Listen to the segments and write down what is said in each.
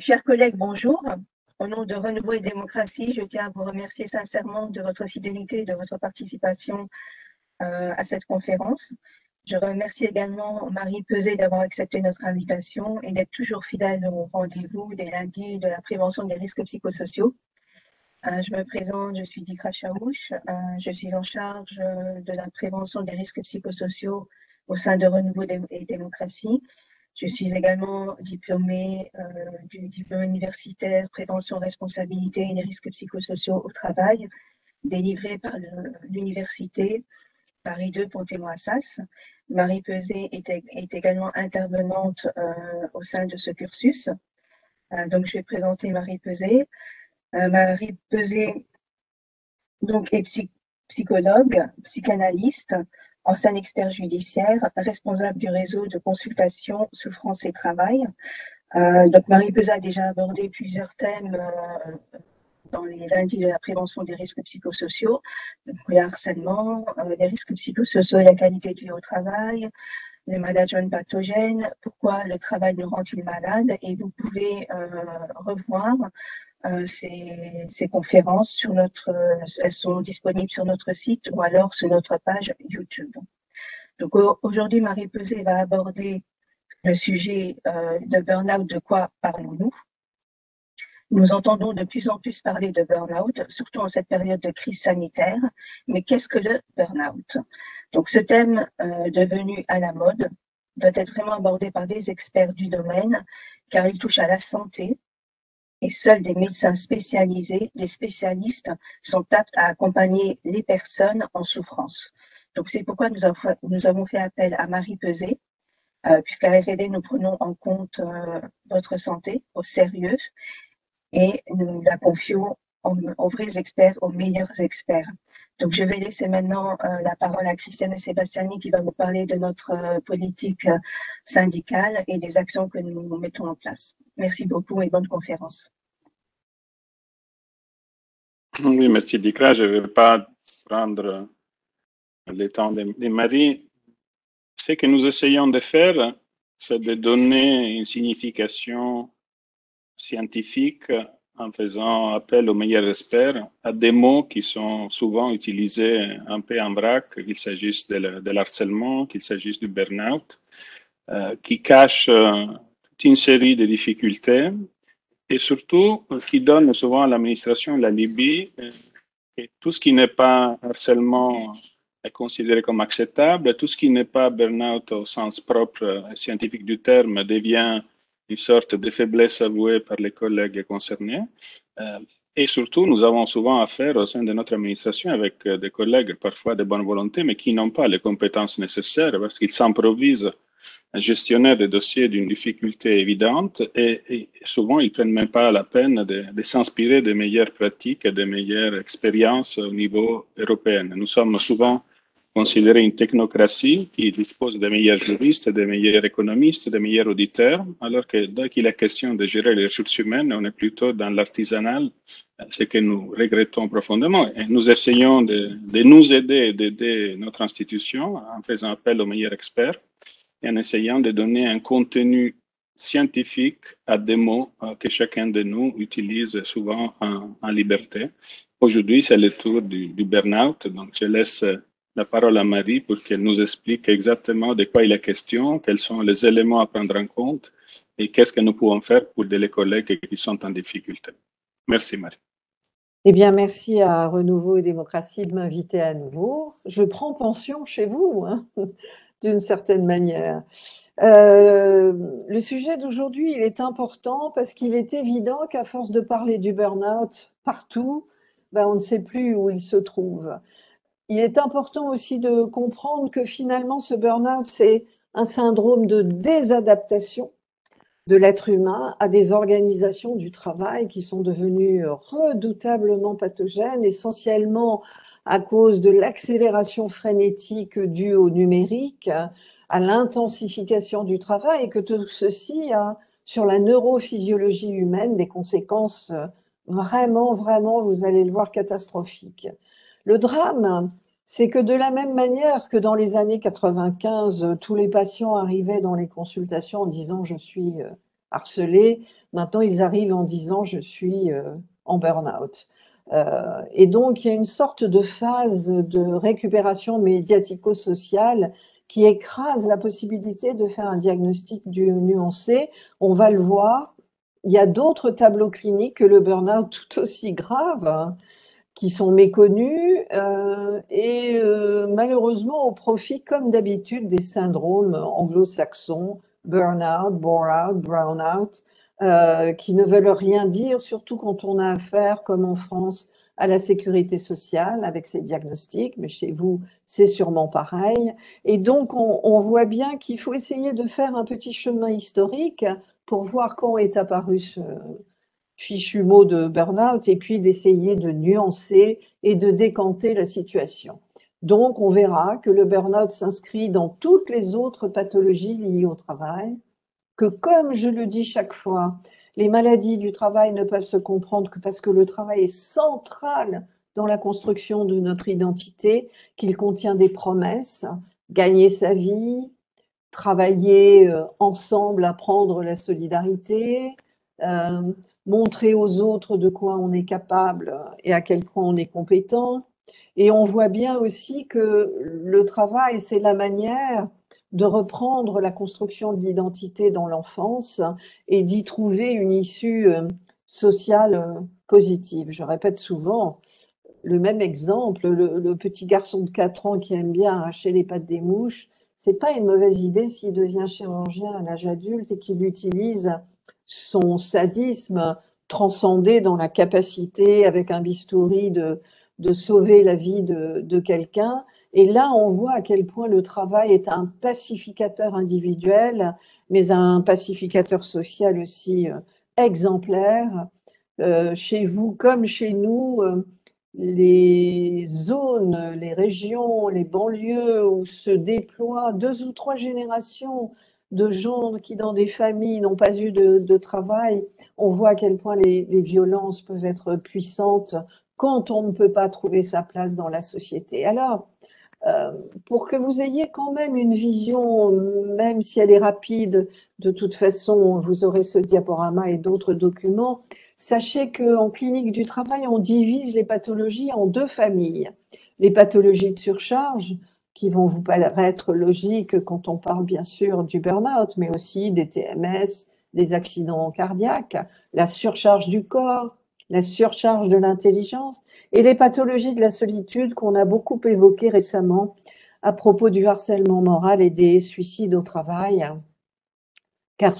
Chers collègues, bonjour. Au nom de Renouveau et Démocratie, je tiens à vous remercier sincèrement de votre fidélité et de votre participation euh, à cette conférence. Je remercie également Marie Peset d'avoir accepté notre invitation et d'être toujours fidèle au rendez-vous des lundis de la prévention des risques psychosociaux. Euh, je me présente, je suis Dikra Chaouch, euh, je suis en charge de la prévention des risques psychosociaux au sein de Renouveau et Démocratie. Je suis également diplômée euh, du diplôme universitaire Prévention, responsabilité et risques psychosociaux au travail, délivré par l'université Paris 2 Pont-Assas. Marie Peset est, également intervenante euh, au sein de ce cursus. Euh, donc, je vais présenter Marie Peset. Marie Peset donc, est psychologue, psychanalyste, ancien expert judiciaire, responsable du réseau de consultation souffrance et travail. Euh, donc Marie Peset a déjà abordé plusieurs thèmes euh, dans les lundis de la prévention des risques psychosociaux, le harcèlement, euh, les risques psychosociaux et la qualité de vie au travail, le management pathogène, pourquoi le travail nous rend-il malade, et vous pouvez revoir euh, ces, conférences sur notre, elles sont disponibles sur notre site ou alors sur notre page YouTube. Donc aujourd'hui, Marie Peset va aborder le sujet euh, de burn-out. De quoi parlons-nous? Nous entendons de plus en plus parler de burn-out, surtout en cette période de crise sanitaire. Mais qu'est-ce que le burn-out? Donc ce thème euh, devenu à la mode doit être vraiment abordé par des experts du domaine, car il touche à la santé, et seuls des médecins spécialisés, des spécialistes, sont aptes à accompagner les personnes en souffrance. Donc c'est pourquoi nous avons, fait appel à Marie Peset, euh, puisqu'à RD, nous prenons en compte euh, votre santé au sérieux et nous la confions aux, vrais experts, aux meilleurs experts. Donc je vais laisser maintenant euh, la parole à Christiane et Sébastiani qui va vous parler de notre politique syndicale et des actions que nous mettons en place. Merci beaucoup et bonne conférence. Oui, merci Dikra. Je ne vais pas prendre le temps de, Marie. Ce que nous essayons de faire, c'est de donner une signification scientifique en faisant appel aux meilleurs experts à des mots qui sont souvent utilisés un peu en vrac, qu'il s'agisse de l'harcèlement, qu'il s'agisse du burn-out, euh, qui cachent euh, une série de difficultés et surtout qui donne souvent à l'administration la Libye que tout ce qui n'est pas harcèlement est considéré comme acceptable, tout ce qui n'est pas burn-out au sens propre et scientifique du terme devient une sorte de faiblesse avouée par les collègues concernés. Euh, et surtout, nous avons souvent affaire au sein de notre administration avec des collègues parfois de bonne volonté, mais qui n'ont pas les compétences nécessaires parce qu'ils s'improvisent gestionnaire de dossiers d'une difficulté évidente et, souvent ils ne prennent même pas la peine de, s'inspirer des meilleures pratiques et des meilleures expériences au niveau européen. Nous sommes souvent considérés une technocratie qui dispose des meilleurs juristes, des meilleurs économistes, des meilleurs auditeurs, alors que dès qu'il est question de gérer les ressources humaines, on est plutôt dans l'artisanal, ce que nous regrettons profondément. Et nous essayons de, de nous aider, d'aider notre institution en faisant appel aux meilleurs experts en essayant de donner un contenu scientifique à des mots euh, que chacun de nous utilise souvent en, liberté. Aujourd'hui, c'est le tour du, du burn-out, donc je laisse la parole à Marie pour qu'elle nous explique exactement de quoi il est question, quels sont les éléments à prendre en compte et qu'est-ce que nous pouvons faire pour les collègues qui sont en difficulté. Merci Marie. Eh bien, merci à Renouveau et Démocratie de m'inviter à nouveau. Je prends pension chez vous. Hein d'une certaine manière. Euh, le sujet d'aujourd'hui, il est important parce qu'il est évident qu'à force de parler du burn-out partout, ben, on ne sait plus où il se trouve. Il est important aussi de comprendre que finalement, ce burn-out, c'est un syndrome de désadaptation de l'être humain à des organisations du travail qui sont devenues redoutablement pathogènes, essentiellement à cause de l'accélération frénétique due au numérique, à l'intensification du travail, et que tout ceci a sur la neurophysiologie humaine des conséquences vraiment, vraiment, vous allez le voir, catastrophiques. Le drame, c'est que de la même manière que dans les années 95, tous les patients arrivaient dans les consultations en disant je suis harcelés. Maintenant, ils arrivent en disant je suis en burn-out. Et donc, il y a une sorte de phase de récupération médiatico-sociale qui écrase la possibilité de faire un diagnostic nuancé. On va le voir. Il y a d'autres tableaux cliniques que le burn-out tout aussi grave hein, qui sont méconnus euh, et euh, malheureusement au profit, comme d'habitude, des syndromes anglo-saxons, burn-out, bore-out, brown-out, euh, qui ne veulent rien dire, surtout quand on a affaire, comme en France, à la sécurité sociale avec ses diagnostics, mais chez vous, c'est sûrement pareil. Et donc, on, voit bien qu'il faut essayer de faire un petit chemin historique pour voir quand est apparu ce fichu mot de burn-out et puis d'essayer de nuancer et de décanter la situation. Donc, on verra que le burn-out s'inscrit dans toutes les autres pathologies liées au travail, que comme je le dis chaque fois, les maladies du travail ne peuvent se comprendre que parce que le travail est central dans la construction de notre identité, qu'il contient des promesses, gagner sa vie, travailler euh, ensemble, apprendre la solidarité, euh, montrer aux autres de quoi on est capable et à quel point on est compétent. Et on voit bien aussi que le travail, c'est la manière de reprendre la construction de l'identité dans l'enfance et d'y trouver une issue euh, sociale euh, positive. Je répète souvent le même exemple, le, petit garçon de 4 ans qui aime bien arracher les pattes des mouches, c'est pas une mauvaise idée s'il devient chirurgien à l'âge adulte et qu'il utilise son sadisme transcendé dans la capacité avec un bistouri de, de sauver la vie de, de quelqu'un et là, on voit à quel point le travail est un pacificateur individuel, mais un pacificateur social aussi euh, exemplaire. Euh, chez vous comme chez nous, euh, les zones, les régions, les banlieues où se déploient deux ou trois générations de gens qui, dans des familles, n'ont pas eu de, travail, on voit à quel point les, les, violences peuvent être puissantes quand on ne peut pas trouver sa place dans la société. Alors, euh, pour que vous ayez quand même une vision, même si elle est rapide, de toute façon, vous aurez ce diaporama et d'autres documents. Sachez qu'en clinique du travail, on divise les pathologies en deux familles. Les pathologies de surcharge, qui vont vous paraître logiques quand on parle bien sûr du burn-out, mais aussi des TMS, des accidents cardiaques, la surcharge du corps, la surcharge de l'intelligence et les pathologies de la solitude qu'on a beaucoup évoquées récemment à propos du harcèlement moral et des suicides au travail. Car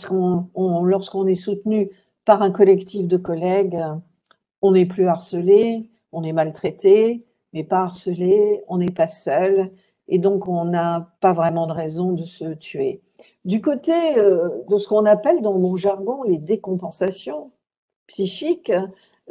lorsqu'on est soutenu par un collectif de collègues, on n'est plus harcelé, on est maltraité, mais pas harcelé, on n'est pas seul, et donc on n'a pas vraiment de raison de se tuer. Du côté euh, de ce qu'on appelle dans mon jargon les décompensations psychiques,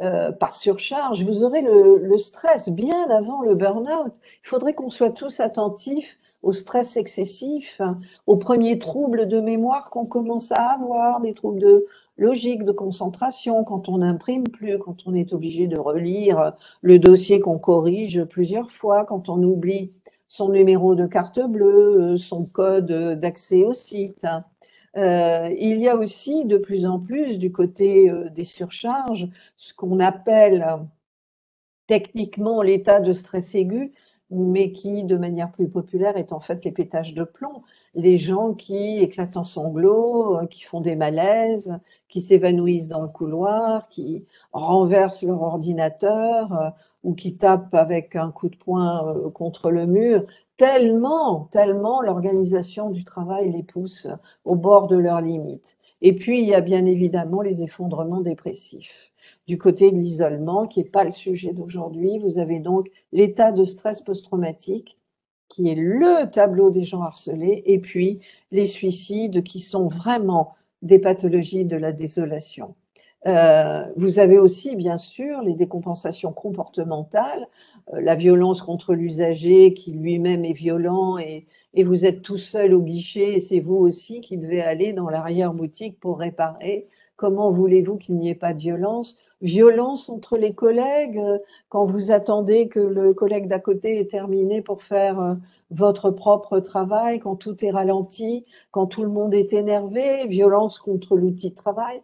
euh, par surcharge, vous aurez le, stress bien avant le burn-out. Il faudrait qu'on soit tous attentifs au stress excessif, aux premiers troubles de mémoire qu'on commence à avoir, des troubles de logique, de concentration, quand on n'imprime plus, quand on est obligé de relire le dossier qu'on corrige plusieurs fois, quand on oublie son numéro de carte bleue, son code d'accès au site. Euh, il y a aussi de plus en plus du côté euh, des surcharges ce qu'on appelle techniquement l'état de stress aigu, mais qui, de manière plus populaire, est en fait les pétages de plomb. Les gens qui éclatent en sanglots, euh, qui font des malaises, qui s'évanouissent dans le couloir, qui renversent leur ordinateur ou qui tapent avec un coup de poing contre le mur tellement, tellement l'organisation du travail les pousse au bord de leurs limites. Et puis, il y a bien évidemment les effondrements dépressifs. Du côté de l'isolement, qui n'est pas le sujet d'aujourd'hui, vous avez donc l'état de stress post-traumatique, qui est le tableau des gens harcelés, et puis les suicides, qui sont vraiment des pathologies de la désolation. Euh, vous avez aussi, bien sûr, les décompensations comportementales, euh, la violence contre l'usager qui lui-même est violent et, et, vous êtes tout seul au guichet et c'est vous aussi qui devez aller dans l'arrière-boutique pour réparer. Comment voulez-vous qu'il n'y ait pas de violence? Violence entre les collègues, quand vous attendez que le collègue d'à côté ait terminé pour faire euh, votre propre travail, quand tout est ralenti, quand tout le monde est énervé, violence contre l'outil de travail,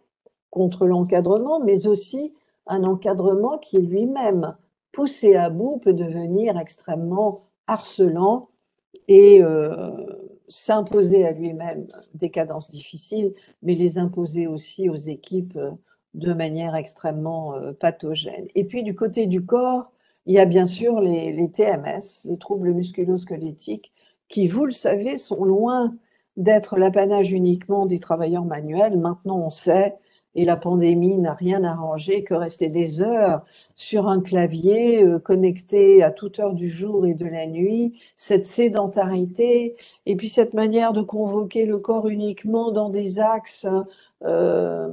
contre l'encadrement, mais aussi un encadrement qui lui-même, poussé à bout, peut devenir extrêmement harcelant et euh, s'imposer à lui-même des cadences difficiles, mais les imposer aussi aux équipes euh, de manière extrêmement euh, pathogène. Et puis du côté du corps, il y a bien sûr les, les TMS, les troubles musculo-squelettiques, qui, vous le savez, sont loin d'être l'apanage uniquement des travailleurs manuels. Maintenant, on sait et la pandémie n'a rien arrangé que rester des heures sur un clavier euh, connecté à toute heure du jour et de la nuit, cette sédentarité et puis cette manière de convoquer le corps uniquement dans des axes euh,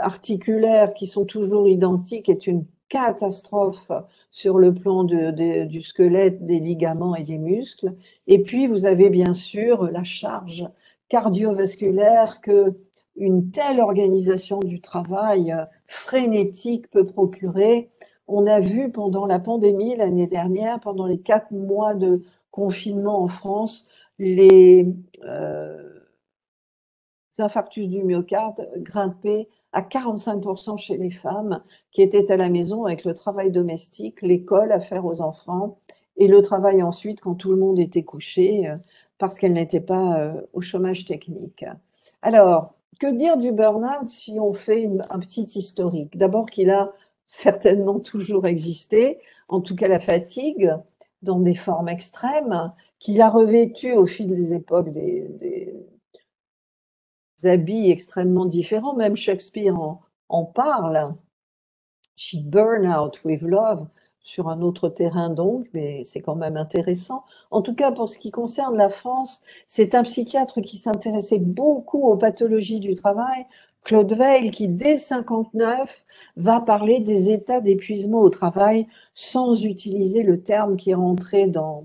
articulaires qui sont toujours identiques est une catastrophe sur le plan du squelette, des ligaments et des muscles. Et puis, vous avez bien sûr la charge cardiovasculaire que une telle organisation du travail euh, frénétique peut procurer. On a vu pendant la pandémie l'année dernière, pendant les quatre mois de confinement en France, les euh, infarctus du myocarde grimper à 45% chez les femmes qui étaient à la maison avec le travail domestique, l'école à faire aux enfants et le travail ensuite quand tout le monde était couché euh, parce qu'elle n'était pas au chômage technique. Alors, que dire du burn-out si on fait un petit historique? D'abord qu'il a certainement toujours existé, en tout cas la fatigue, dans des formes extrêmes, qu'il a revêtu au fil des époques des, habits extrêmement différents. Même Shakespeare en, en parle. She burn out with love sur un autre terrain donc, mais c'est quand même intéressant. En tout cas, pour ce qui concerne la France, c'est un psychiatre qui s'intéressait beaucoup aux pathologies du travail, Claude Veil, qui dès 59 va parler des états d'épuisement au travail sans utiliser le terme qui est rentré dans,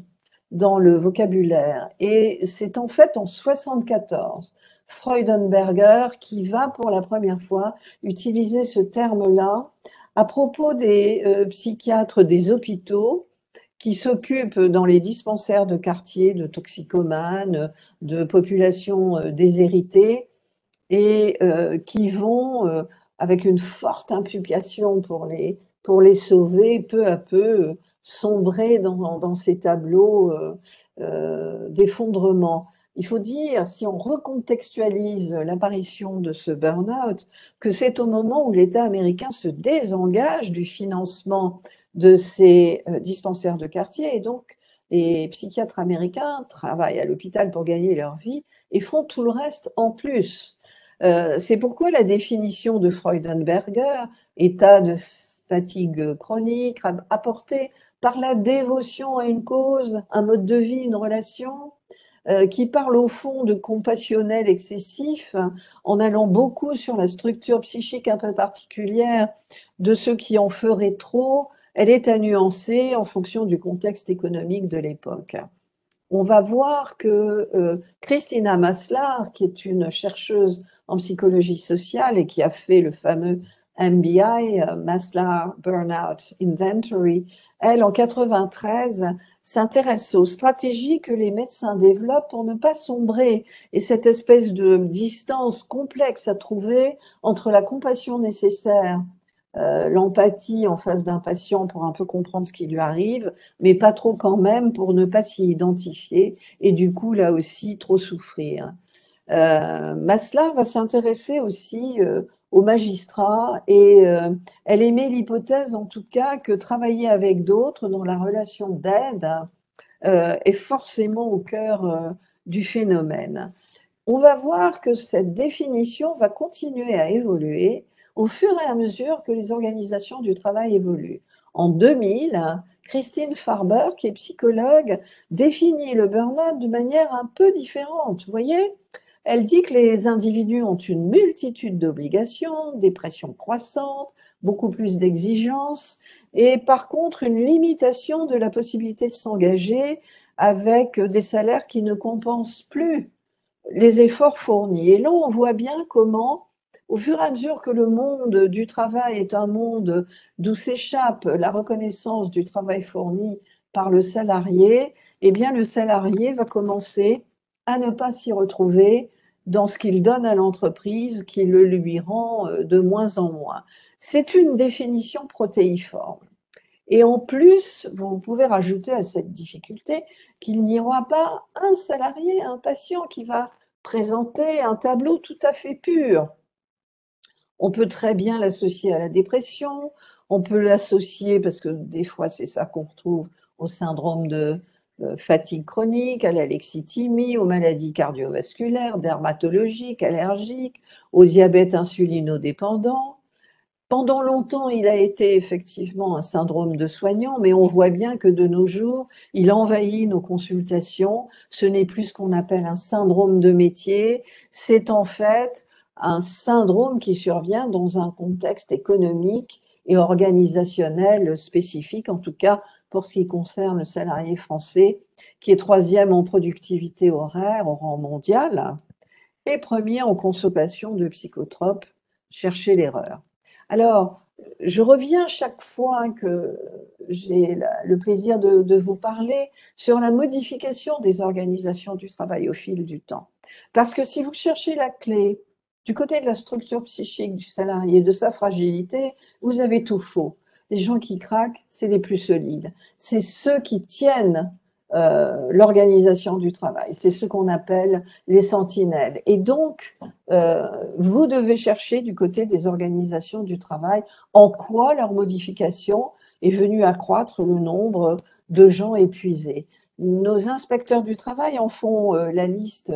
dans le vocabulaire. Et c'est en fait en 74 Freudenberger qui va pour la première fois utiliser ce terme-là à propos des euh, psychiatres des hôpitaux qui s'occupent dans les dispensaires de quartier de toxicomanes, de populations euh, déshéritées et euh, qui vont, avec une forte implication pour les, sauver, peu à peu sombrer dans ces tableaux d'effondrement. Il faut dire, si on recontextualise l'apparition de ce burn-out, que c'est au moment où l'État américain se désengage du financement de ces euh, dispensaires de quartier et donc les psychiatres américains travaillent à l'hôpital pour gagner leur vie et font tout le reste en plus. Euh, c'est pourquoi la définition de Freudenberger, état de fatigue chronique, apporté par la dévotion à une cause, un mode de vie, une relation, euh, qui parle au fond de compassionnel excessif, en allant beaucoup sur la structure psychique un peu particulière de ceux qui en feraient trop. Elle est à nuancer en fonction du contexte économique de l'époque. On va voir que euh, Christina Maslar, qui est une chercheuse en psychologie sociale et qui a fait le fameux MBI, euh, Maslar Burnout Inventory, elle, en 93, s'intéresse aux stratégies que les médecins développent pour ne pas sombrer et cette espèce de distance complexe à trouver entre la compassion nécessaire, euh, l'empathie en face d'un patient pour un peu comprendre ce qui lui arrive, mais pas trop quand même pour ne pas s'y identifier et du coup là aussi trop souffrir. Euh, va s'intéresser aussi euh, aux magistrats et euh, elle émet l'hypothèse en tout cas que travailler avec d'autres dans la relation d'aide euh, est forcément au cœur euh, du phénomène. On va voir que cette définition va continuer à évoluer au fur et à mesure que les organisations du travail évoluent. En 2000, Christine Farber, qui est psychologue, définit le burn-out de manière un peu différente. Vous voyez, elle dit que les individus ont une multitude d'obligations, des pressions croissantes, beaucoup plus d'exigences, et par contre une limitation de la possibilité de s'engager avec des salaires qui ne compensent plus les efforts fournis. Et là, on voit bien comment, au fur et à mesure que le monde du travail est un monde d'où s'échappe la reconnaissance du travail fourni par le salarié, eh bien le salarié va commencer à ne pas s'y retrouver dans ce qu'il donne à l'entreprise qui le lui rend euh, de moins en moins. C'est une définition protéiforme. Et en plus, vous pouvez rajouter à cette difficulté qu'il n'y aura pas un salarié, un patient qui va présenter un tableau tout à fait pur. On peut très bien l'associer à la dépression, on peut l'associer, parce que des fois c'est ça qu'on retrouve au syndrome de fatigue chronique, à l'alexithymie, aux maladies cardiovasculaires, dermatologiques, allergiques, au diabète insulinodépendant. Pendant longtemps, il a été effectivement un syndrome de soignant, mais on voit bien que de nos jours, il envahit nos consultations. Ce n'est plus ce qu'on appelle un syndrome de métier, c'est en fait un syndrome qui survient dans un contexte économique et organisationnel spécifique, en tout cas pour ce qui concerne le salarié français, qui est troisième en productivité horaire au rang mondial et premier en consommation de psychotropes. Cherchez l'erreur. Alors, je reviens chaque fois que j'ai le plaisir de, de, vous parler sur la modification des organisations du travail au fil du temps. Parce que si vous cherchez la clé du côté de la structure psychique du salarié, de sa fragilité, vous avez tout faux les gens qui craquent, c'est les plus solides. C'est ceux qui tiennent euh, l'organisation du travail. C'est ce qu'on appelle les sentinelles. Et donc, euh, vous devez chercher du côté des organisations du travail en quoi leur modification est venue accroître le nombre de gens épuisés. Nos inspecteurs du travail en font euh, la liste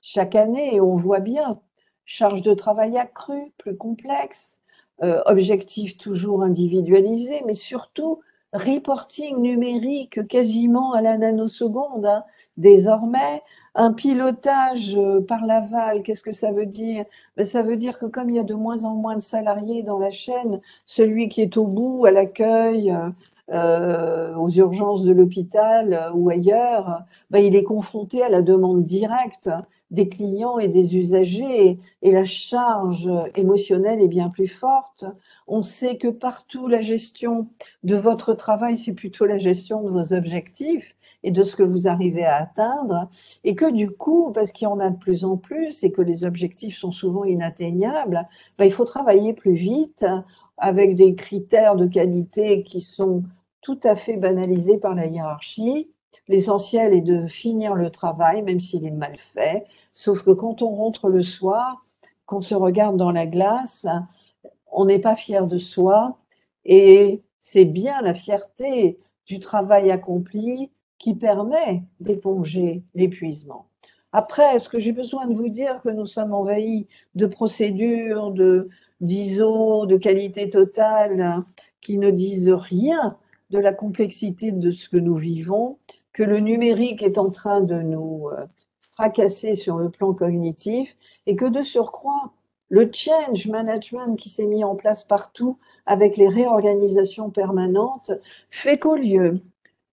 chaque année et on voit bien charge de travail accrue, plus complexe, euh, objectif toujours individualisé, mais surtout reporting numérique quasiment à la nanoseconde. Hein. Désormais, un pilotage euh, par l'aval, qu'est-ce que ça veut dire? Ben, Ça veut dire que comme il y a de moins en moins de salariés dans la chaîne, celui qui est au bout, à l'accueil, euh, aux urgences de l'hôpital ou ailleurs, ben, il est confronté à la demande directe des clients et des usagers et, la charge émotionnelle est bien plus forte. On sait que partout la gestion de votre travail, c'est plutôt la gestion de vos objectifs et de ce que vous arrivez à atteindre et que du coup, parce qu'il y en a de plus en plus et que les objectifs sont souvent inatteignables, ben, il faut travailler plus vite avec des critères de qualité qui sont tout à fait banalisés par la hiérarchie L'essentiel est de finir le travail, même s'il est mal fait. Sauf que quand on rentre le soir, qu'on se regarde dans la glace, on n'est pas fier de soi. Et c'est bien la fierté du travail accompli qui permet d'éponger l'épuisement. Après, est-ce que j'ai besoin de vous dire que nous sommes envahis de procédures, de d'ISO, de qualité totale, qui ne disent rien de la complexité de ce que nous vivons? Que le numérique est en train de nous euh, fracasser sur le plan cognitif et que de surcroît, le change management qui s'est mis en place partout avec les réorganisations permanentes fait qu'au lieu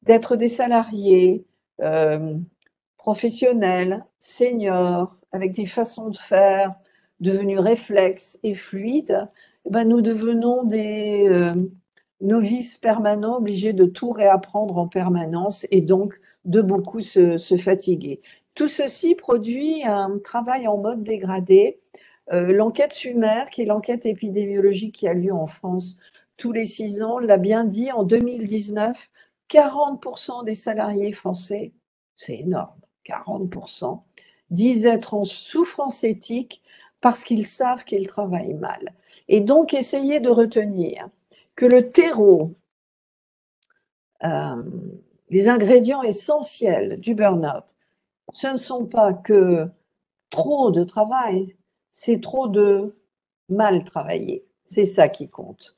d'être des salariés euh, professionnels, seniors, avec des façons de faire devenues réflexes et fluides, eh ben nous devenons des, euh, novice permanent, obligé de tout réapprendre en permanence et donc de beaucoup se, fatiguer. Tout ceci produit un travail en mode dégradé. Euh, l'enquête Sumer, qui est l'enquête épidémiologique qui a lieu en France tous les six ans, l'a bien dit, en 2019, 40% des salariés français, c'est énorme, 40%, disent être en souffrance éthique parce qu'ils savent qu'ils travaillent mal. Et donc, essayez de retenir que le terreau, euh, les ingrédients essentiels du burn-out, ce ne sont pas que trop de travail, c'est trop de mal travailler. C'est ça qui compte.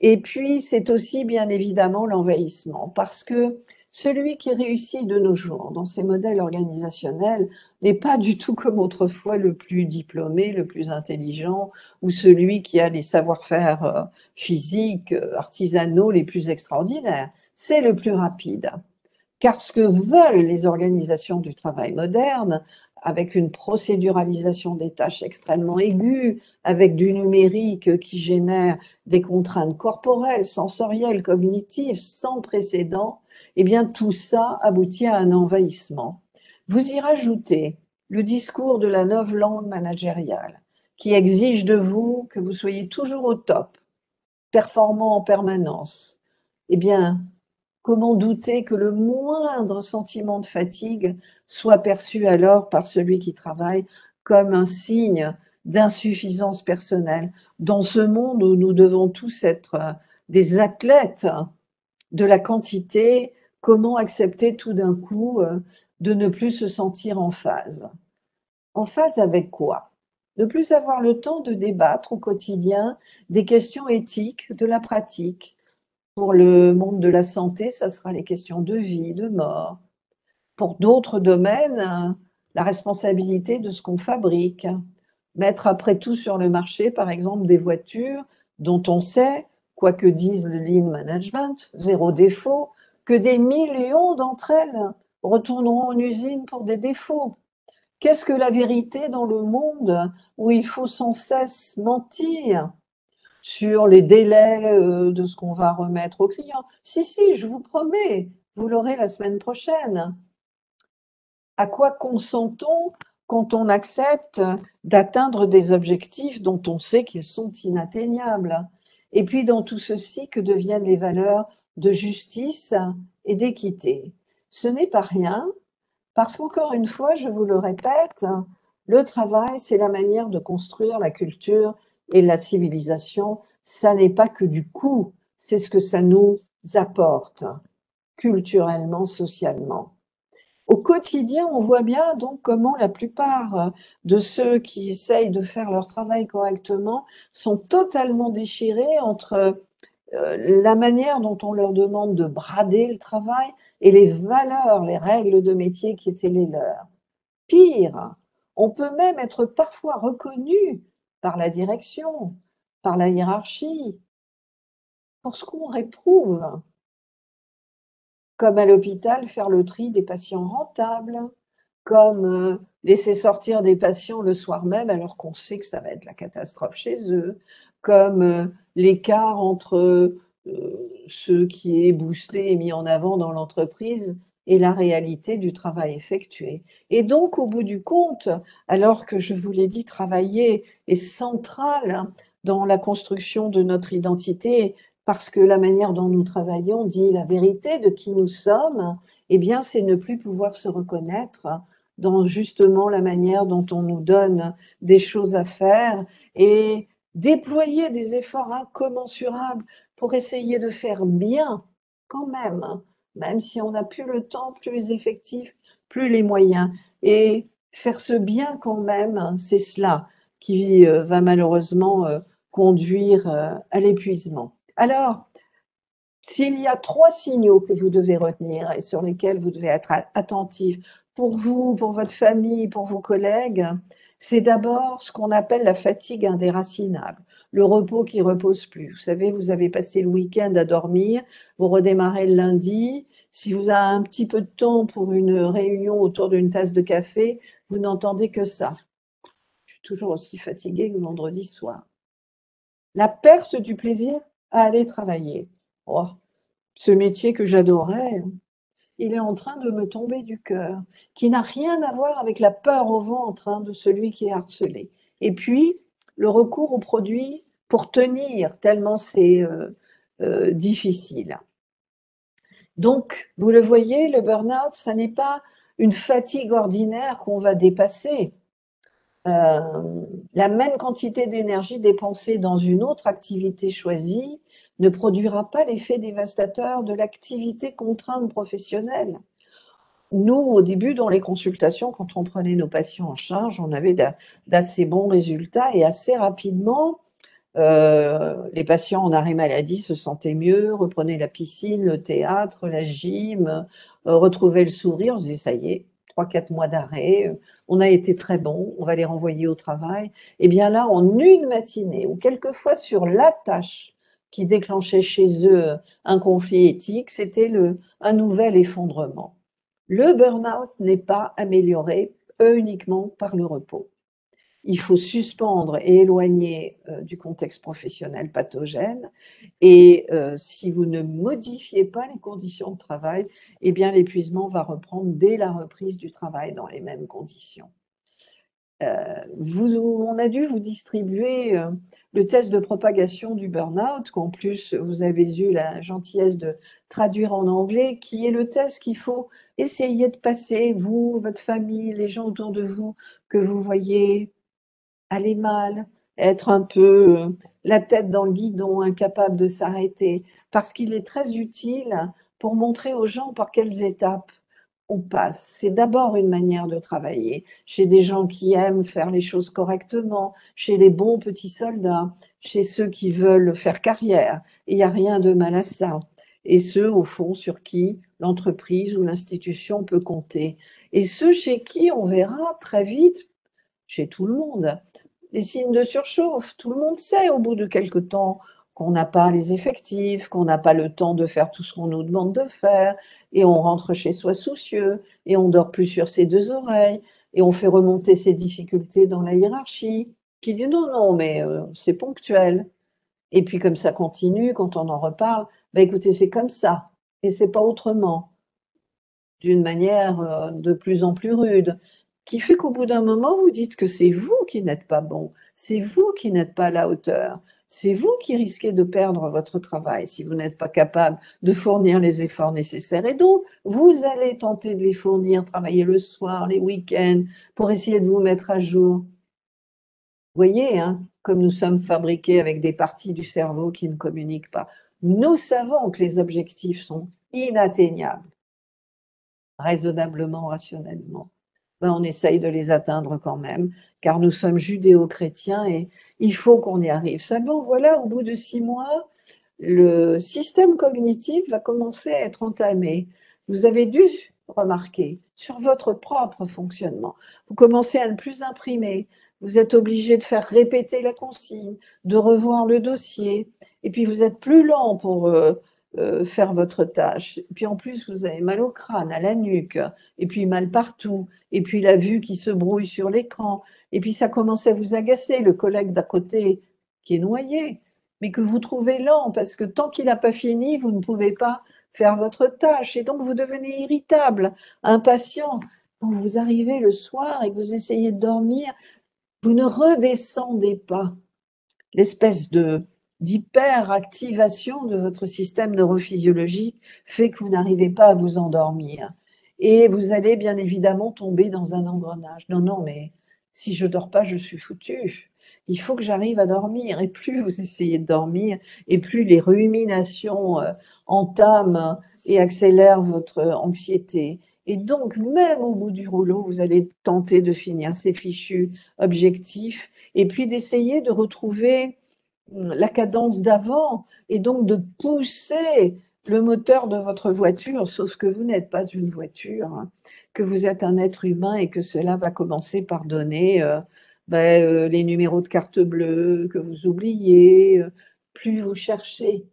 Et puis, c'est aussi bien évidemment l'envahissement, parce que celui qui réussit de nos jours dans ces modèles organisationnels n'est pas du tout comme autrefois le plus diplômé, le plus intelligent, ou celui qui a les savoir-faire euh, physiques, euh, artisanaux les plus extraordinaires. C'est le plus rapide. Car ce que veulent les organisations du travail moderne, avec une procéduralisation des tâches extrêmement aiguë, avec du numérique qui génère des contraintes corporelles, sensorielles, cognitives sans précédent, eh bien tout ça aboutit à un envahissement. Vous y rajoutez le discours de la nouvelle langue managériale qui exige de vous que vous soyez toujours au top, performant en permanence. Eh bien, comment douter que le moindre sentiment de fatigue soit perçu alors par celui qui travaille comme un signe d'insuffisance personnelle? Dans ce monde où nous devons tous être euh, des athlètes de la quantité, comment accepter tout d'un coup euh, de ne plus se sentir en phase En phase avec quoi? Ne plus avoir le temps de débattre au quotidien des questions éthiques, de la pratique. Pour le monde de la santé, ça sera les questions de vie, de mort. Pour d'autres domaines, la responsabilité de ce qu'on fabrique, mettre après tout sur le marché, par exemple, des voitures dont on sait, quoi que dise le lean management, zéro défaut, que des millions d'entre elles retourneront en usine pour des défauts. Qu'est-ce que la vérité dans le monde où il faut sans cesse mentir sur les délais euh, de ce qu'on va remettre aux clients Si, si, je vous promets, vous l'aurez la semaine prochaine. À quoi consentons quand on accepte d'atteindre des objectifs dont on sait qu'ils sont inatteignables? Et puis dans tout ceci, que deviennent les valeurs de justice et d'équité Ce n'est pas rien, parce qu'encore une fois, je vous le répète, le travail, c'est la manière de construire la culture et la civilisation. Ça n'est pas que du coup, c'est ce que ça nous apporte culturellement, socialement. Au quotidien, on voit bien donc comment la plupart de ceux qui essayent de faire leur travail correctement sont totalement déchirés entre la manière dont on leur demande de brader le travail et les valeurs, les règles de métier qui étaient les leurs. Pire, on peut même être parfois reconnu par la direction, par la hiérarchie, pour ce qu'on réprouve comme à l'hôpital, faire le tri des patients rentables, comme euh, laisser sortir des patients le soir même alors qu'on sait que ça va être la catastrophe chez eux, comme euh, l'écart entre euh, ce qui est boosté et mis en avant dans l'entreprise et la réalité du travail effectué. Et donc, au bout du compte, alors que je vous l'ai dit, travailler est central dans la construction de notre identité, parce que la manière dont nous travaillons dit la vérité de qui nous sommes, eh bien, c'est ne plus pouvoir se reconnaître dans justement la manière dont on nous donne des choses à faire et déployer des efforts incommensurables pour essayer de faire bien quand même, même si on n'a plus le temps, plus les effectifs, plus les moyens. Et faire ce bien quand même, c'est cela qui euh, va malheureusement euh, conduire euh, à l'épuisement. Alors, s'il y a trois signaux que vous devez retenir et sur lesquels vous devez être attentif pour vous, pour votre famille, pour vos collègues, c'est d'abord ce qu'on appelle la fatigue indéracinable, le repos qui repose plus. Vous savez, vous avez passé le week-end à dormir, vous redémarrez le lundi. Si vous avez un petit peu de temps pour une réunion autour d'une tasse de café, vous n'entendez que ça. Je suis toujours aussi fatiguée que vendredi soir. La perte du plaisir à aller travailler. Oh, ce métier que j'adorais, il est en train de me tomber du cœur, qui n'a rien à voir avec la peur au ventre hein, de celui qui est harcelé. Et puis, le recours aux produits pour tenir, tellement c'est euh, euh, difficile. Donc, vous le voyez, le burn-out, ça n'est pas une fatigue ordinaire qu'on va dépasser. Euh, la même quantité d'énergie dépensée dans une autre activité choisie ne produira pas l'effet dévastateur de l'activité contrainte professionnelle. Nous, au début, dans les consultations, quand on prenait nos patients en charge, on avait d'assez bons résultats et assez rapidement, euh, les patients en arrêt maladie se sentaient mieux, reprenaient la piscine, le théâtre, la gym, euh, retrouvaient le sourire. On se disait, ça y est, trois, quatre mois d'arrêt, on a été très bon, on va les renvoyer au travail. Et eh bien là, en une matinée, ou quelquefois sur la tâche qui déclenchait chez eux un conflit éthique, c'était un nouvel effondrement. Le burn-out n'est pas amélioré uniquement par le repos. Il faut suspendre et éloigner euh, du contexte professionnel pathogène. Et euh, si vous ne modifiez pas les conditions de travail, eh bien l'épuisement va reprendre dès la reprise du travail dans les mêmes conditions. Euh, on a dû vous distribuer le test de propagation du burn-out, qu'en plus vous avez eu la gentillesse de traduire en anglais, qui est le test qu'il faut essayer de passer, vous, votre famille, les gens autour de vous que vous voyez aller mal, être un peu euh, la tête dans le guidon, incapable de s'arrêter, parce qu'il est très utile pour montrer aux gens par quelles étapes passe. C'est d'abord une manière de travailler chez des gens qui aiment faire les choses correctement, chez les bons petits soldats, chez ceux qui veulent faire carrière. Il n'y a rien de mal à ça. Et ceux, au fond, sur qui l'entreprise ou l'institution peut compter. Et ceux chez qui on verra très vite, chez tout le monde, les signes de surchauffe. Tout le monde sait au bout de quelque temps qu'on n'a pas les effectifs, qu'on n'a pas le temps de faire tout ce qu'on nous demande de faire, et on rentre chez soi soucieux, et on dort plus sur ses deux oreilles, et on fait remonter ses difficultés dans la hiérarchie, qui dit non, non, mais euh, c'est ponctuel. Et puis comme ça continue, quand on en reparle, bah écoutez, c'est comme ça, et c'est pas autrement, d'une manière euh, de plus en plus rude. Qui fait qu'au bout d'un moment, vous dites que c'est vous qui n'êtes pas bon, c'est vous qui n'êtes pas à la hauteur, c'est vous qui risquez de perdre votre travail si vous n'êtes pas capable de fournir les efforts nécessaires. Et donc, vous allez tenter de les fournir, travailler le soir, les week-ends, pour essayer de vous mettre à jour. Vous voyez, hein, comme nous sommes fabriqués avec des parties du cerveau qui ne communiquent pas. Nous savons que les objectifs sont inatteignables, raisonnablement, rationnellement. Ben, on essaye de les atteindre quand même, car nous sommes judéo-chrétiens et il faut qu'on y arrive. Seulement, voilà, au bout de six mois, le système cognitif va commencer à être entamé. Vous avez dû remarquer sur votre propre fonctionnement. Vous commencez à ne plus imprimer. Vous êtes obligé de faire répéter la consigne, de revoir le dossier. Et puis, vous êtes plus lent pour euh, euh, faire votre tâche. Et puis en plus, vous avez mal au crâne, à la nuque, et puis mal partout, et puis la vue qui se brouille sur l'écran, et puis ça commence à vous agacer, le collègue d'à côté qui est noyé, mais que vous trouvez lent, parce que tant qu'il n'a pas fini, vous ne pouvez pas faire votre tâche, et donc vous devenez irritable, impatient. Quand vous arrivez le soir et que vous essayez de dormir, vous ne redescendez pas. L'espèce de d'hyperactivation de votre système neurophysiologique fait que vous n'arrivez pas à vous endormir. Et vous allez bien évidemment tomber dans un engrenage. Non, non, mais si je dors pas, je suis foutu. Il faut que j'arrive à dormir. Et plus vous essayez de dormir, et plus les ruminations euh, entament et accélèrent votre anxiété. Et donc, même au bout du rouleau, vous allez tenter de finir ces fichus objectifs et puis d'essayer de retrouver la cadence d'avant et donc de pousser le moteur de votre voiture, sauf que vous n'êtes pas une voiture, hein, que vous êtes un être humain et que cela va commencer par donner euh, ben, euh, les numéros de carte bleue que vous oubliez, euh, plus vous cherchez.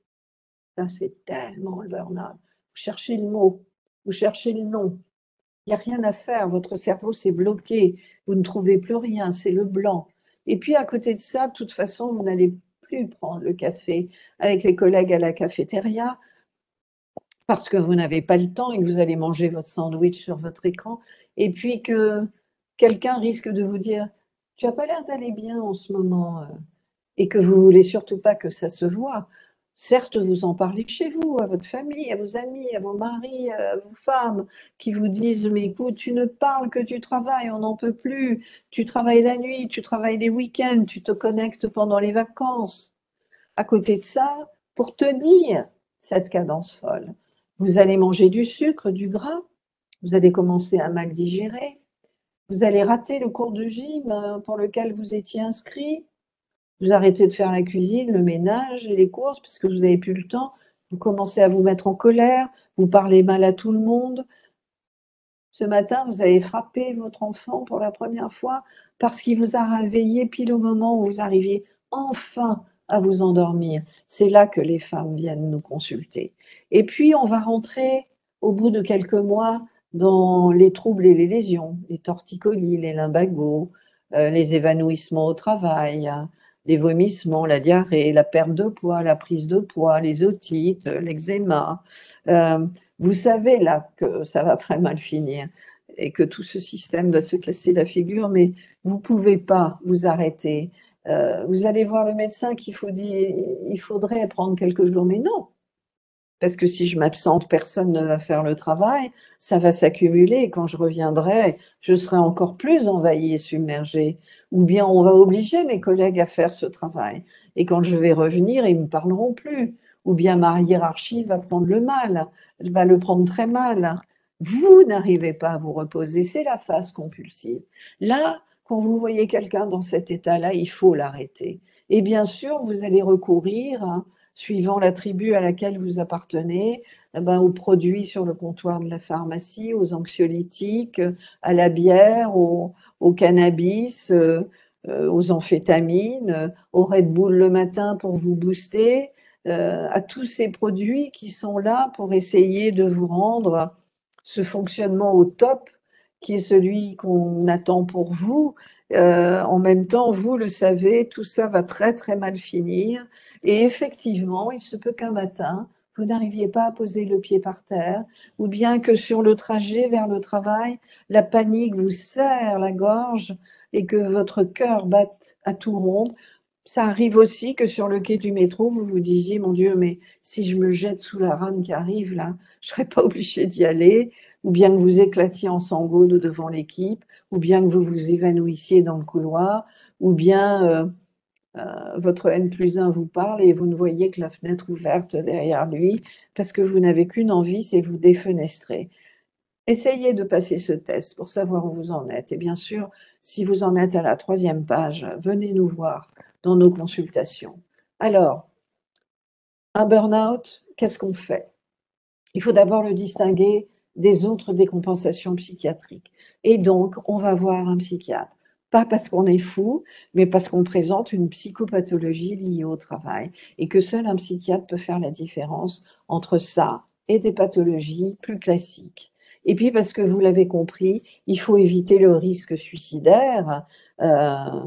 Ça, c'est tellement le burn-out. Vous cherchez le mot, vous cherchez le nom. Il n'y a rien à faire, votre cerveau s'est bloqué, vous ne trouvez plus rien, c'est le blanc. Et puis à côté de ça, de toute façon, vous n'allez prendre le café avec les collègues à la cafétéria parce que vous n'avez pas le temps et que vous allez manger votre sandwich sur votre écran, et puis que quelqu'un risque de vous dire Tu n'as pas l'air d'aller bien en ce moment, euh, et que vous voulez surtout pas que ça se voit. Certes, vous en parlez chez vous, à votre famille, à vos amis, à vos maris, à vos femmes, qui vous disent Mais écoute, tu ne parles que tu travailles, on n'en peut plus. Tu travailles la nuit, tu travailles les week-ends, tu te connectes pendant les vacances. À côté de ça, pour tenir cette cadence folle, vous allez manger du sucre, du gras, vous allez commencer à mal digérer, vous allez rater le cours de gym euh, pour lequel vous étiez inscrit, vous arrêtez de faire la cuisine, le ménage et les courses parce que vous n'avez plus le temps, vous commencez à vous mettre en colère, vous parlez mal à tout le monde. Ce matin, vous avez frappé votre enfant pour la première fois parce qu'il vous a réveillé pile au moment où vous arriviez enfin à vous endormir. C'est là que les femmes viennent nous consulter. Et puis, on va rentrer au bout de quelques mois dans les troubles et les lésions, les torticolis, les lumbagos, euh, les évanouissements au travail, les vomissements, la diarrhée, la perte de poids, la prise de poids, les otites, l'eczéma. Euh, vous savez là que ça va très mal finir et que tout ce système doit se casser la figure, mais vous ne pouvez pas vous arrêter. Euh, vous allez voir le médecin qu'il faut dire, il faudrait prendre quelques jours, mais non, parce que si je m'absente, personne ne va faire le travail, ça va s'accumuler et quand je reviendrai, je serai encore plus envahi et submergé. Ou bien on va obliger mes collègues à faire ce travail. Et quand je vais revenir, ils ne me parleront plus. Ou bien ma hiérarchie va prendre le mal, elle va le prendre très mal. Vous n'arrivez pas à vous reposer, c'est la phase compulsive. Là, quand vous voyez quelqu'un dans cet état-là, il faut l'arrêter. Et bien sûr, vous allez recourir suivant la tribu à laquelle vous appartenez, eh ben, aux produits sur le comptoir de la pharmacie, aux anxiolytiques, à la bière, au, cannabis, euh, euh, aux amphétamines, au Red Bull le matin pour vous booster, euh, à tous ces produits qui sont là pour essayer de vous rendre ce fonctionnement au top qui est celui qu'on attend pour vous. En même temps, vous le savez, tout ça va très très mal finir et effectivement, il se peut qu'un matin, vous n'arriviez pas à poser le pied par terre, ou bien que sur le trajet vers le travail, la panique vous serre la gorge et que votre cœur batte à tout rompre. Ça arrive aussi que sur le quai du métro, vous vous disiez, mon Dieu, mais si je me jette sous la rame qui arrive là, je ne serais pas obligé d'y aller, ou bien que vous éclatiez en sanglots devant l'équipe, ou bien que vous vous évanouissiez dans le couloir, ou bien euh, euh, votre N plus 1 vous parle et vous ne voyez que la fenêtre ouverte derrière lui parce que vous n'avez qu'une envie, c'est vous défenestrer. Essayez de passer ce test pour savoir où vous en êtes. Et bien sûr, si vous en êtes à la troisième page, venez nous voir dans nos consultations. Alors, un burn-out, qu'est-ce qu'on fait? Il faut d'abord le distinguer des autres décompensations psychiatriques. Et donc, on va voir un psychiatre pas parce qu'on est fou, mais parce qu'on présente une psychopathologie liée au travail et que seul un psychiatre peut faire la différence entre ça et des pathologies plus classiques. Et puis parce que vous l'avez compris, il faut éviter le risque suicidaire euh,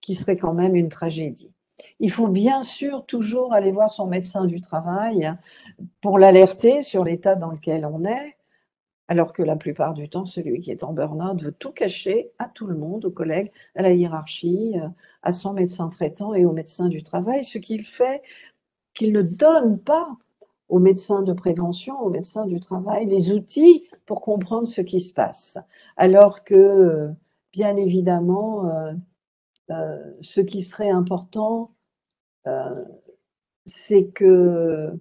qui serait quand même une tragédie. Il faut bien sûr toujours aller voir son médecin du travail pour l'alerter sur l'état dans lequel on est, alors que la plupart du temps, celui qui est en burn-out veut tout cacher à tout le monde, aux collègues, à la hiérarchie, euh, à son médecin traitant et au médecin du travail, ce qu'il fait qu'il ne donne pas aux médecins de prévention, aux médecins du travail, les outils pour comprendre ce qui se passe. Alors que, bien évidemment, euh, euh, ce qui serait important, c'est que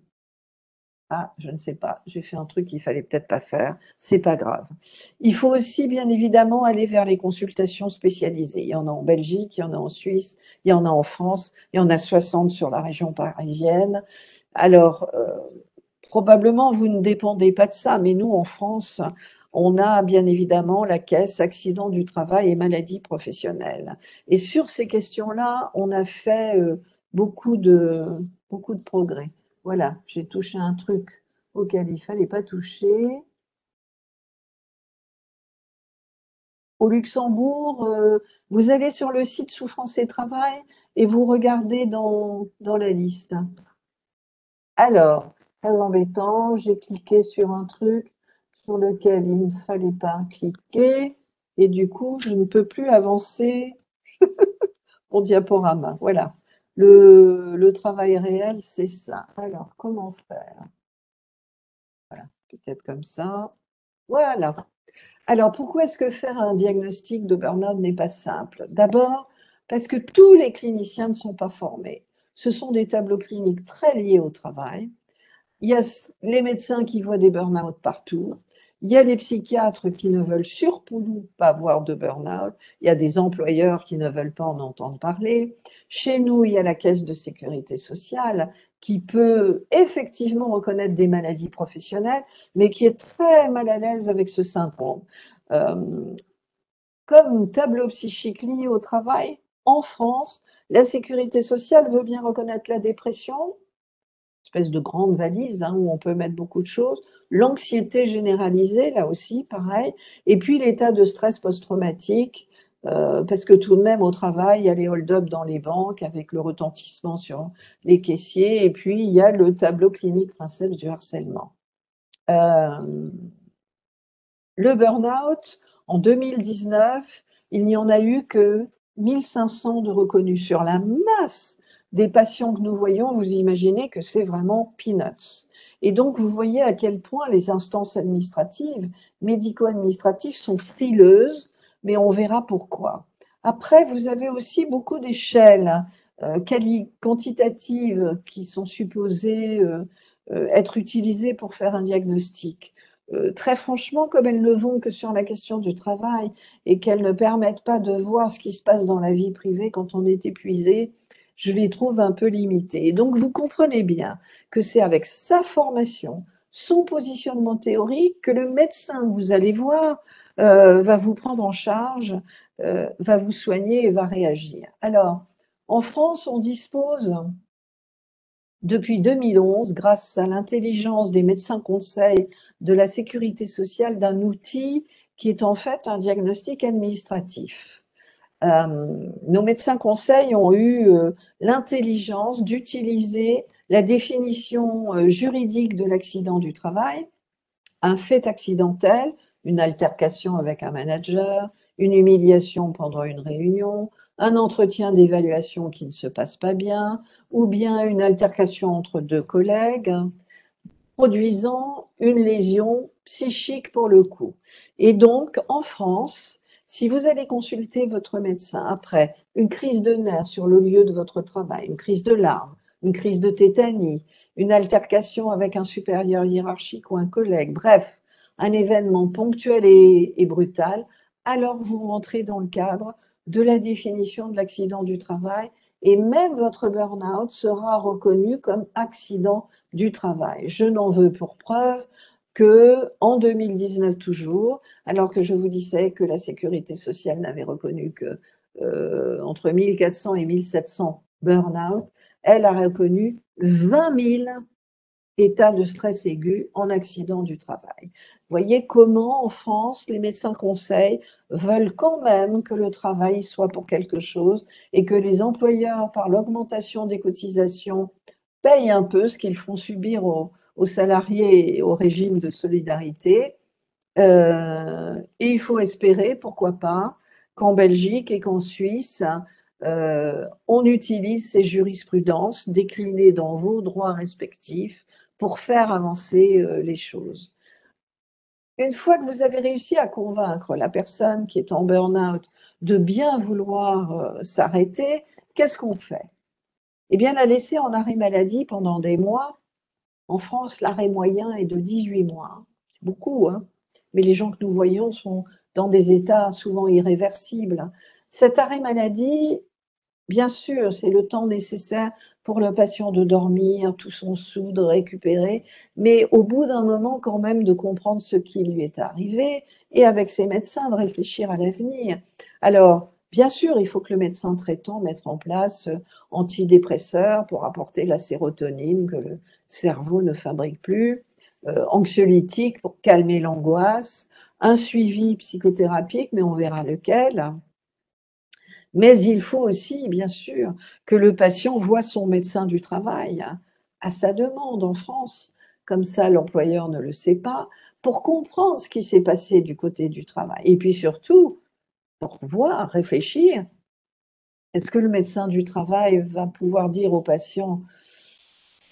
ah, je ne sais pas, j'ai fait un truc qu'il fallait peut-être pas faire, c'est pas grave. Il faut aussi bien évidemment aller vers les consultations spécialisées. Il y en a en Belgique, il y en a en Suisse, il y en a en France, il y en a 60 sur la région parisienne. Alors, euh, probablement vous ne dépendez pas de ça, mais nous en France, on a bien évidemment la caisse accident du travail et maladie professionnelle. Et sur ces questions-là, on a fait euh, beaucoup de beaucoup de progrès. Voilà, j'ai touché un truc auquel il ne fallait pas toucher. Au Luxembourg, euh, vous allez sur le site Souffrance et Travail et vous regardez dans, dans la liste. Alors, très embêtant, j'ai cliqué sur un truc sur lequel il ne fallait pas cliquer et du coup, je ne peux plus avancer mon diaporama. Voilà. Le, travail réel, c'est ça. Alors, comment faire? Voilà, peut-être comme ça. Voilà. Alors, pourquoi est-ce que faire un diagnostic de burn-out n'est pas simple? D'abord, parce que tous les cliniciens ne sont pas formés. Ce sont des tableaux cliniques très liés au travail. Il y a les médecins qui voient des burn-out partout. Il y a les psychiatres qui ne veulent surtout pas voir de burn-out. Il y a des employeurs qui ne veulent pas en entendre parler. Chez nous, il y a la caisse de sécurité sociale qui peut effectivement reconnaître des maladies professionnelles, mais qui est très mal à l'aise avec ce syndrome. Euh, comme tableau psychique lié au travail, en France, la sécurité sociale veut bien reconnaître la dépression, espèce de grande valise hein, où on peut mettre beaucoup de choses. L'anxiété généralisée, là aussi, pareil. Et puis l'état de stress post-traumatique, euh, parce que tout de même au travail, il y a les hold-up dans les banques avec le retentissement sur les caissiers, et puis il y a le tableau clinique princesse du harcèlement. Euh, le burn-out, en 2019, il n'y en a eu que 1500 de reconnus sur la masse des patients que nous voyons. Vous imaginez que c'est vraiment peanuts. Et donc, vous voyez à quel point les instances administratives, médico-administratives sont frileuses, mais on verra pourquoi. Après, vous avez aussi beaucoup d'échelles euh, quantitatives qui sont supposées euh, euh, être utilisées pour faire un diagnostic. Très franchement, comme elles ne vont que sur la question du travail et qu'elles ne permettent pas de voir ce qui se passe dans la vie privée quand on est épuisé, je les trouve un peu limitées. Et donc, vous comprenez bien que c'est avec sa formation, son positionnement théorique, que le médecin que vous allez voir euh, va vous prendre en charge, euh, va vous soigner et va réagir. Alors, en France, on dispose depuis 2011, grâce à l'intelligence des médecins conseils de la sécurité sociale, d'un outil qui est en fait un diagnostic administratif. Euh, nos médecins conseils ont eu euh, l'intelligence d'utiliser la définition euh, juridique de l'accident du travail, un fait accidentel, une altercation avec un manager, une humiliation pendant une réunion, un entretien d'évaluation qui ne se passe pas bien, ou bien une altercation entre deux collègues, produisant une lésion psychique pour le coup. Et donc, en France, si vous allez consulter votre médecin après une crise de nerfs sur le lieu de votre travail, une crise de larmes, une crise de tétanie, une altercation avec un supérieur hiérarchique ou un collègue, bref, un événement ponctuel et, brutal, alors vous rentrez dans le cadre de la définition de l'accident du travail et même votre burn-out sera reconnu comme accident du travail. Je n'en veux pour preuve que en 2019 toujours, alors que je vous disais que la sécurité sociale n'avait reconnu que euh, entre 1400 et 1700 burn-out, elle a reconnu 20 000 états de stress aigu en accident du travail. Voyez comment en France, les médecins conseils veulent quand même que le travail soit pour quelque chose et que les employeurs, par l'augmentation des cotisations, payent un peu ce qu'ils font subir aux, salariés et au régime de solidarité. Euh, et il faut espérer, pourquoi pas, qu'en Belgique et qu'en Suisse, euh, on utilise ces jurisprudences déclinées dans vos droits respectifs pour faire avancer euh, les choses. Une fois que vous avez réussi à convaincre la personne qui est en burn-out de bien vouloir s'arrêter, qu'est-ce qu'on fait? Eh bien, la laisser en arrêt maladie pendant des mois. En France, l'arrêt moyen est de 18 mois. C'est beaucoup, hein mais les gens que nous voyons sont dans des états souvent irréversibles. Cet arrêt maladie, bien sûr, c'est le temps nécessaire pour le patient de dormir, tout son sou, de récupérer, mais au bout d'un moment quand même de comprendre ce qui lui est arrivé et avec ses médecins de réfléchir à l'avenir. Alors, bien sûr, il faut que le médecin traitant mette en place euh, antidépresseurs pour apporter la sérotonine que le cerveau ne fabrique plus, euh, anxiolytiques pour calmer l'angoisse, un suivi psychothérapique, mais on verra lequel, mais il faut aussi, bien sûr, que le patient voit son médecin du travail à sa demande en France. Comme ça, l'employeur ne le sait pas, pour comprendre ce qui s'est passé du côté du travail. Et puis surtout, pour voir, réfléchir, est-ce que le médecin du travail va pouvoir dire au patient,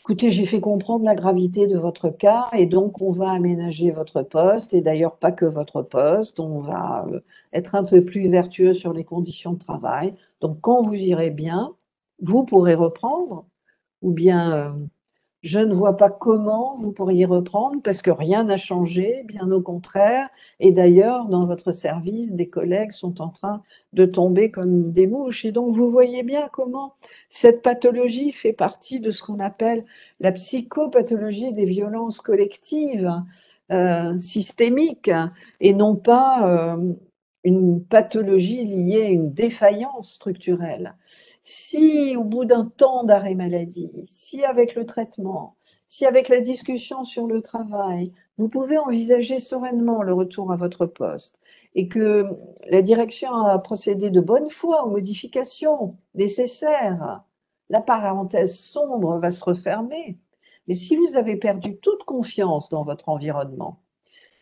Écoutez, j'ai fait comprendre la gravité de votre cas et donc on va aménager votre poste et d'ailleurs pas que votre poste, on va euh, être un peu plus vertueux sur les conditions de travail. Donc quand vous irez bien, vous pourrez reprendre ou bien euh, je ne vois pas comment vous pourriez reprendre parce que rien n'a changé, bien au contraire. Et d'ailleurs, dans votre service, des collègues sont en train de tomber comme des mouches. Et donc, vous voyez bien comment cette pathologie fait partie de ce qu'on appelle la psychopathologie des violences collectives euh, systémiques et non pas euh, une pathologie liée à une défaillance structurelle. Si au bout d'un temps d'arrêt maladie, si avec le traitement, si avec la discussion sur le travail, vous pouvez envisager sereinement le retour à votre poste et que la direction a procédé de bonne foi aux modifications nécessaires, la parenthèse sombre va se refermer. Mais si vous avez perdu toute confiance dans votre environnement,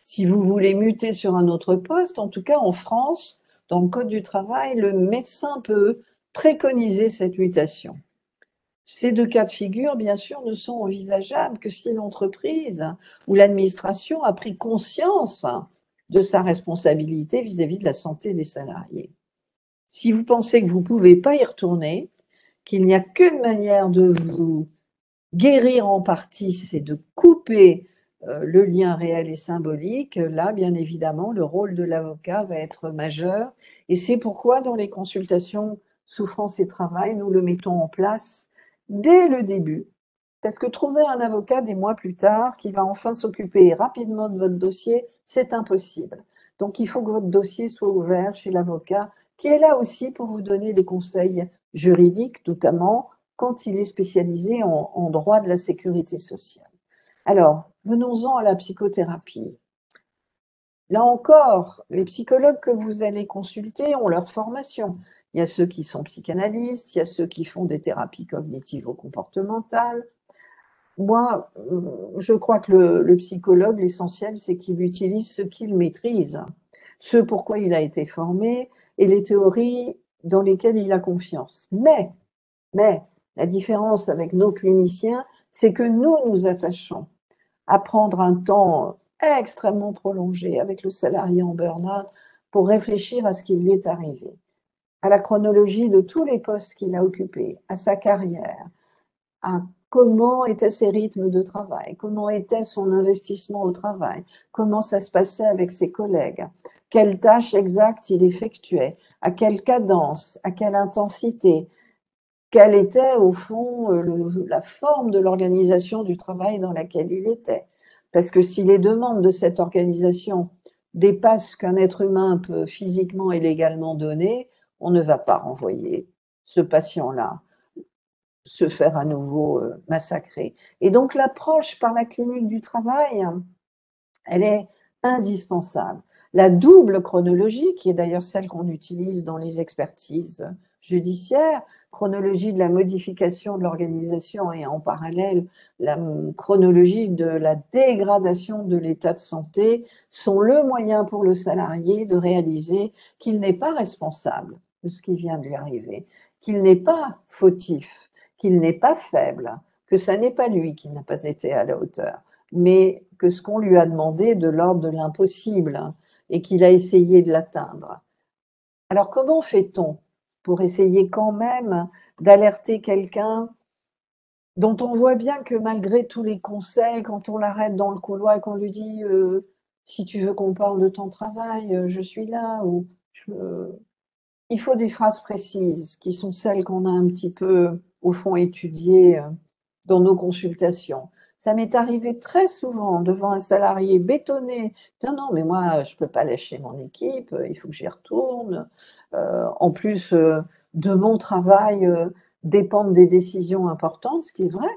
si vous voulez muter sur un autre poste, en tout cas en France, dans le Code du travail, le médecin peut préconiser cette mutation. Ces deux cas de figure, bien sûr, ne sont envisageables que si l'entreprise ou l'administration a pris conscience de sa responsabilité vis-à-vis de la santé des salariés. Si vous pensez que vous ne pouvez pas y retourner, qu'il n'y a qu'une manière de vous guérir en partie, c'est de couper euh, le lien réel et symbolique, là, bien évidemment, le rôle de l'avocat va être majeur. Et c'est pourquoi, dans les consultations souffrance et travail, nous le mettons en place dès le début. Parce que trouver un avocat des mois plus tard qui va enfin s'occuper rapidement de votre dossier, c'est impossible. Donc il faut que votre dossier soit ouvert chez l'avocat qui est là aussi pour vous donner des conseils juridiques, notamment quand il est spécialisé en, droit de la sécurité sociale. Alors, venons-en à la psychothérapie. Là encore, les psychologues que vous allez consulter ont leur formation. Il y a ceux qui sont psychanalystes, il y a ceux qui font des thérapies cognitives ou comportementales. Moi, euh, je crois que le, psychologue, l'essentiel, c'est qu'il utilise ce qu'il maîtrise, ce pourquoi il a été formé et les théories dans lesquelles il a confiance. Mais, mais, la différence avec nos cliniciens, c'est que nous nous attachons à prendre un temps extrêmement prolongé avec le salarié en burn-out pour réfléchir à ce qui lui est arrivé à la chronologie de tous les postes qu'il a occupés, à sa carrière, à comment étaient ses rythmes de travail, comment était son investissement au travail, comment ça se passait avec ses collègues, quelles tâches exactes il effectuait, à quelle cadence, à quelle intensité, quelle était au fond la forme de l'organisation du travail dans laquelle il était. Parce que si les demandes de cette organisation dépassent ce qu'un être humain peut physiquement et légalement donner, on ne va pas renvoyer ce patient-là se faire à nouveau euh, massacrer. Et donc l'approche par la clinique du travail, elle est indispensable. La double chronologie, qui est d'ailleurs celle qu'on utilise dans les expertises judiciaires, chronologie de la modification de l'organisation et en parallèle la chronologie de la dégradation de l'état de santé, sont le moyen pour le salarié de réaliser qu'il n'est pas responsable ce qui vient de lui arriver, qu'il n'est pas fautif, qu'il n'est pas faible, que ça n'est pas lui qui n'a pas été à la hauteur, mais que ce qu'on lui a demandé de l'ordre de l'impossible hein, et qu'il a essayé de l'atteindre. Alors comment fait-on pour essayer quand même d'alerter quelqu'un dont on voit bien que malgré tous les conseils, quand on l'arrête dans le couloir et qu'on lui dit euh, si tu veux qu'on parle de ton travail, euh, je suis là, ou je, il faut des phrases précises qui sont celles qu'on a un petit peu, au fond, étudiées euh, dans nos consultations. Ça m'est arrivé très souvent devant un salarié bétonné. Non, non, mais moi, je ne peux pas lâcher mon équipe, euh, il faut que j'y retourne. Euh, en plus de mon travail dépendent des décisions importantes, ce qui est vrai.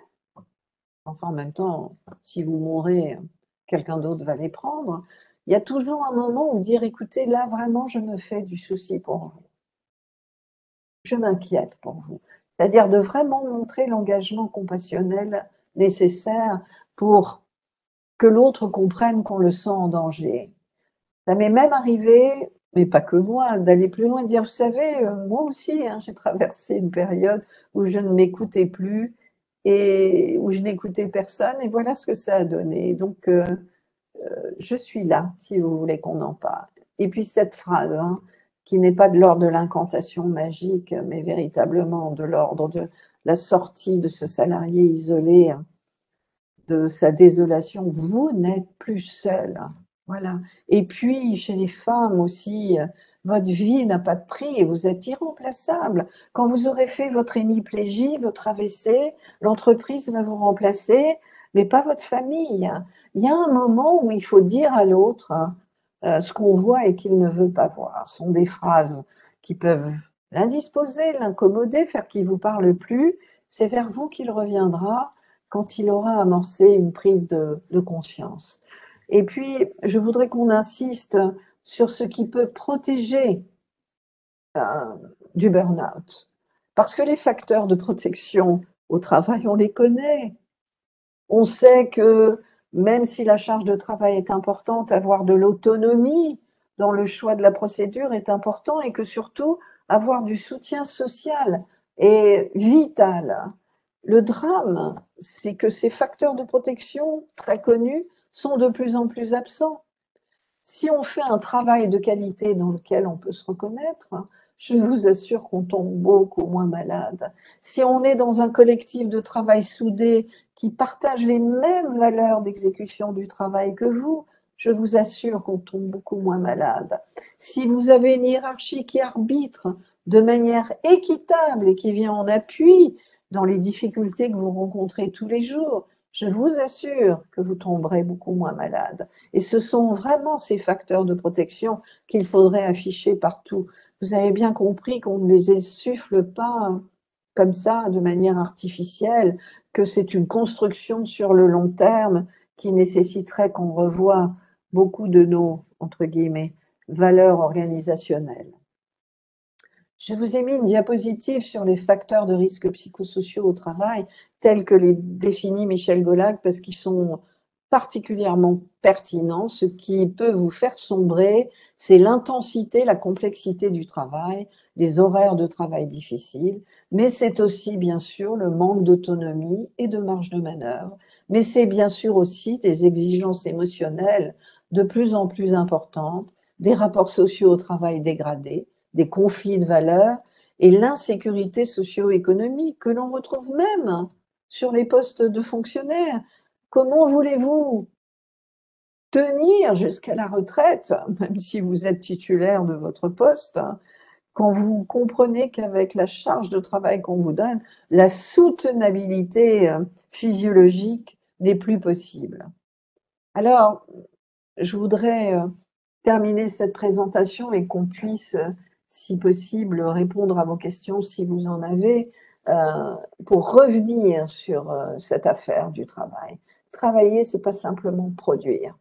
Enfin, en même temps, si vous mourrez, quelqu'un d'autre va les prendre. Il y a toujours un moment où dire, écoutez, là, vraiment, je me fais du souci pour vous je m'inquiète pour vous. C'est-à-dire de vraiment montrer l'engagement compassionnel nécessaire pour que l'autre comprenne qu'on le sent en danger. Ça m'est même arrivé, mais pas que moi, d'aller plus loin et dire, vous savez, euh, moi aussi, hein, j'ai traversé une période où je ne m'écoutais plus et où je n'écoutais personne, et voilà ce que ça a donné. Donc, euh, euh, je suis là, si vous voulez qu'on en parle. Et puis cette phrase, hein, qui n'est pas de l'ordre de l'incantation magique, mais véritablement de l'ordre de la sortie de ce salarié isolé, hein, de sa désolation. Vous n'êtes plus seul. Voilà. Et puis, chez les femmes aussi, votre vie n'a pas de prix et vous êtes irremplaçable. Quand vous aurez fait votre hémiplégie, votre AVC, l'entreprise va vous remplacer, mais pas votre famille. Il y a un moment où il faut dire à l'autre, euh, ce qu'on voit et qu'il ne veut pas voir. Sont des phrases qui peuvent l'indisposer, l'incommoder, faire qu'il vous parle plus. C'est vers vous qu'il reviendra quand il aura amorcé une prise de, conscience. Et puis, je voudrais qu'on insiste sur ce qui peut protéger euh, du burn-out. Parce que les facteurs de protection au travail, on les connaît. On sait que même si la charge de travail est importante, avoir de l'autonomie dans le choix de la procédure est important et que surtout avoir du soutien social est vital. Le drame, c'est que ces facteurs de protection très connus sont de plus en plus absents. Si on fait un travail de qualité dans lequel on peut se reconnaître, je vous assure qu'on tombe beaucoup moins malade. Si on est dans un collectif de travail soudé qui partage les mêmes valeurs d'exécution du travail que vous, je vous assure qu'on tombe beaucoup moins malade. Si vous avez une hiérarchie qui arbitre de manière équitable et qui vient en appui dans les difficultés que vous rencontrez tous les jours, je vous assure que vous tomberez beaucoup moins malade. Et ce sont vraiment ces facteurs de protection qu'il faudrait afficher partout. Vous avez bien compris qu'on ne les essufle pas comme ça, de manière artificielle, que c'est une construction sur le long terme qui nécessiterait qu'on revoie beaucoup de nos, entre guillemets, valeurs organisationnelles. Je vous ai mis une diapositive sur les facteurs de risque psychosociaux au travail, tels que les définit Michel Golag, parce qu'ils sont particulièrement pertinents. Ce qui peut vous faire sombrer, c'est l'intensité, la complexité du travail, les horaires de travail difficiles, mais c'est aussi bien sûr le manque d'autonomie et de marge de manœuvre, mais c'est bien sûr aussi des exigences émotionnelles de plus en plus importantes, des rapports sociaux au travail dégradés, des conflits de valeurs et l'insécurité socio-économique que l'on retrouve même sur les postes de fonctionnaires. Comment voulez-vous tenir jusqu'à la retraite, même si vous êtes titulaire de votre poste, quand vous comprenez qu'avec la charge de travail qu'on vous donne, la soutenabilité euh, physiologique n'est plus possible? Alors, je voudrais euh, terminer cette présentation et qu'on puisse, euh, si possible, répondre à vos questions si vous en avez, pour revenir sur cette affaire du travail. Travailler, c'est pas simplement produire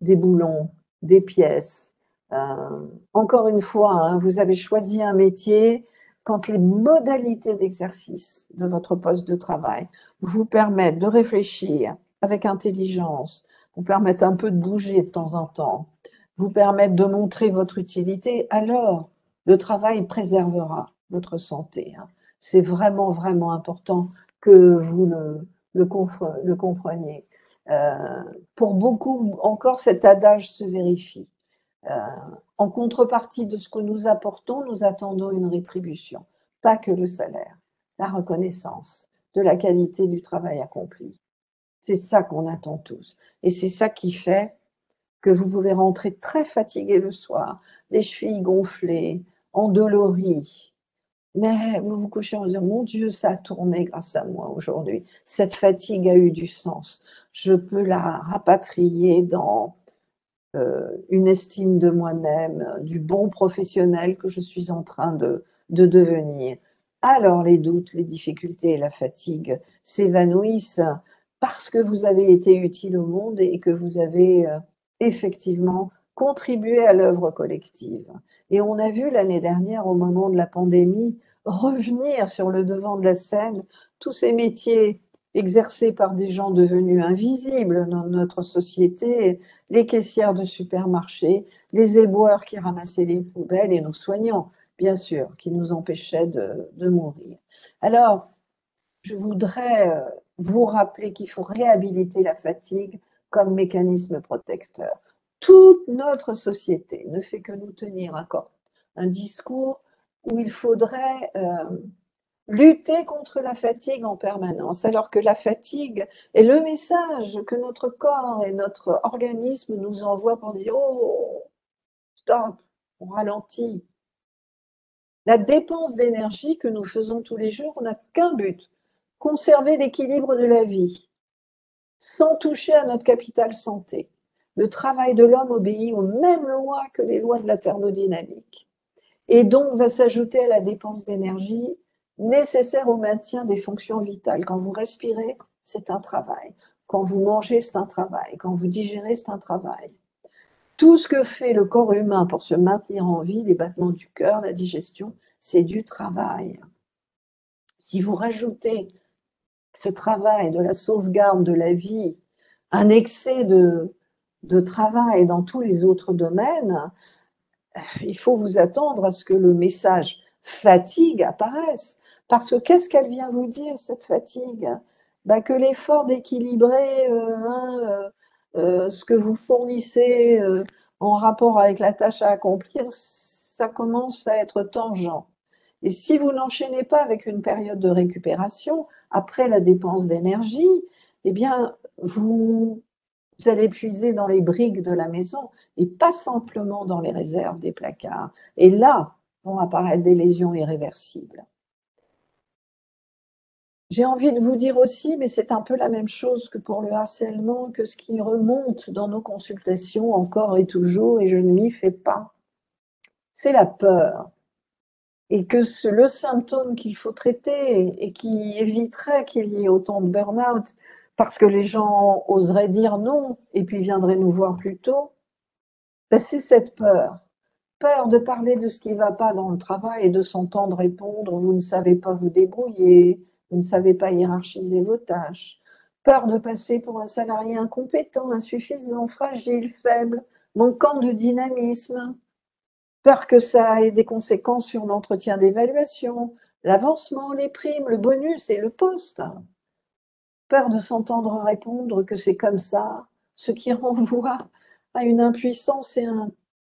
des boulons, des pièces. Euh, encore une fois, hein, vous avez choisi un métier quand les modalités d'exercice de votre poste de travail vous permettent de réfléchir avec intelligence, vous permettent un peu de bouger de temps en temps, vous permettent de montrer votre utilité, alors le travail préservera votre santé. Hein. C'est vraiment, vraiment important que vous le, le, le compreniez. Euh, pour beaucoup, encore cet adage se vérifie. Euh, en contrepartie de ce que nous apportons, nous attendons une rétribution, pas que le salaire, la reconnaissance de la qualité du travail accompli. C'est ça qu'on attend tous. Et c'est ça qui fait que vous pouvez rentrer très fatigué le soir, les chevilles gonflées, endolories, mais vous vous couchez en disant, mon Dieu, ça a tourné grâce à moi aujourd'hui. Cette fatigue a eu du sens. Je peux la rapatrier dans euh, une estime de moi-même, du bon professionnel que je suis en train de, de devenir. Alors les doutes, les difficultés et la fatigue s'évanouissent parce que vous avez été utile au monde et que vous avez euh, effectivement contribué à l'œuvre collective. Et on a vu l'année dernière, au moment de la pandémie, revenir sur le devant de la scène tous ces métiers exercés par des gens devenus invisibles dans notre société, les caissières de supermarchés, les éboueurs qui ramassaient les poubelles et nos soignants, bien sûr, qui nous empêchaient de, de mourir. Alors, je voudrais euh, vous rappeler qu'il faut réhabiliter la fatigue comme mécanisme protecteur toute notre société ne fait que nous tenir un, discours où il faudrait euh, lutter contre la fatigue en permanence, alors que la fatigue est le message que notre corps et notre organisme nous envoient pour dire Oh, stop, on ralentit. La dépense d'énergie que nous faisons tous les jours n'a qu'un but, conserver l'équilibre de la vie, sans toucher à notre capital santé le travail de l'homme obéit aux mêmes lois que les lois de la thermodynamique. Et donc va s'ajouter à la dépense d'énergie nécessaire au maintien des fonctions vitales. Quand vous respirez, c'est un travail. Quand vous mangez, c'est un travail. Quand vous digérez, c'est un travail. Tout ce que fait le corps humain pour se maintenir en vie, les battements du cœur, la digestion, c'est du travail. Si vous rajoutez ce travail de la sauvegarde de la vie, un excès de, de travail dans tous les autres domaines, il faut vous attendre à ce que le message fatigue apparaisse. Parce que qu'est-ce qu'elle vient vous dire, cette fatigue? Bah, Que l'effort d'équilibrer euh, hein, euh, euh, ce que vous fournissez en rapport avec la tâche à accomplir, ça commence à être tangent. Et si vous n'enchaînez pas avec une période de récupération, après la dépense d'énergie, eh bien, vous, allez puiser dans les briques de la maison et pas simplement dans les réserves des placards. Et là vont apparaître des lésions irréversibles. J'ai envie de vous dire aussi, mais c'est un peu la même chose que pour le harcèlement, que ce qui remonte dans nos consultations encore et toujours, et je ne m'y fais pas, c'est la peur. Et que le symptôme qu'il faut traiter et qui éviterait qu'il y ait autant de burn-out, parce que les gens oseraient dire non et puis viendraient nous voir plus tôt, ben, c'est cette peur. Peur de parler de ce qui ne va pas dans le travail et de s'entendre répondre, vous ne savez pas vous débrouiller, vous ne savez pas hiérarchiser vos tâches. Peur de passer pour un salarié incompétent, insuffisant, fragile, faible, manquant de dynamisme. Peur que ça ait des conséquences sur l'entretien d'évaluation, l'avancement, les primes, le bonus et le poste. Peur de s'entendre répondre que c'est comme ça, ce qui renvoie à une impuissance et un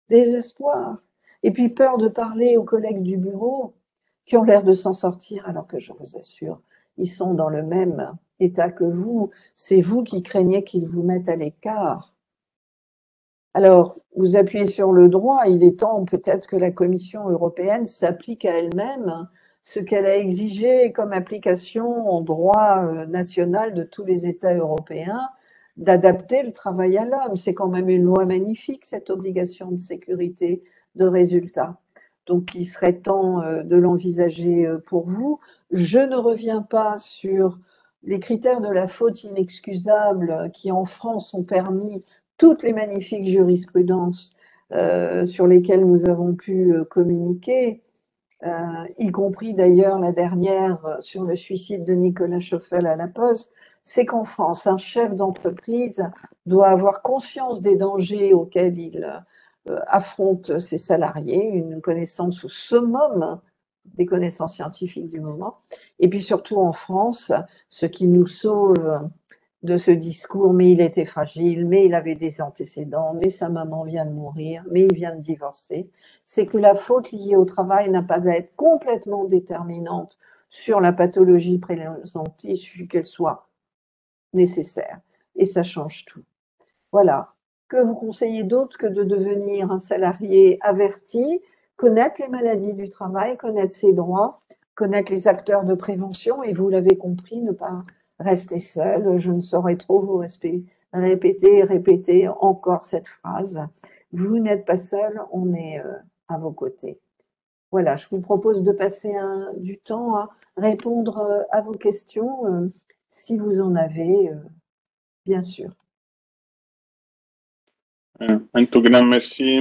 désespoir. Et puis peur de parler aux collègues du bureau qui ont l'air de s'en sortir, alors que je vous assure, ils sont dans le même état que vous. C'est vous qui craignez qu'ils vous mettent à l'écart. Alors, vous appuyez sur le droit, il est temps peut-être que la Commission européenne s'applique à elle-même ce qu'elle a exigé comme application en droit euh, national de tous les États européens, d'adapter le travail à l'homme. C'est quand même une loi magnifique, cette obligation de sécurité de résultat. Donc, il serait temps euh, de l'envisager euh, pour vous. Je ne reviens pas sur les critères de la faute inexcusable qui, en France, ont permis toutes les magnifiques jurisprudences sur lesquelles nous avons pu communiquer, y compris d'ailleurs la dernière sur le suicide de Nicolas Schoffel à la Poste, c'est qu'en France, un chef d'entreprise doit avoir conscience des dangers auxquels il euh, affronte ses salariés, une connaissance au summum des connaissances scientifiques du moment. Et puis surtout en France, ce qui nous sauve de ce discours, mais il était fragile, mais il avait des antécédents, mais sa maman vient de mourir, mais il vient de divorcer, c'est que la faute liée au travail n'a pas à être complètement déterminante sur la pathologie présentée, suffit qu'elle soit nécessaire. Et ça change tout. Voilà, que vous conseillez d'autre que de devenir un salarié averti, connaître les maladies du travail, connaître ses droits, connaître les acteurs de prévention et vous l'avez compris, ne pas rester seul. Je ne saurais trop vous répéter, répéter encore cette phrase. Vous n'êtes pas seul, on est euh, à vos côtés. Voilà, je vous propose de passer du temps à répondre euh, à vos questions, euh, si vous en avez, bien sûr. Un tout grand merci,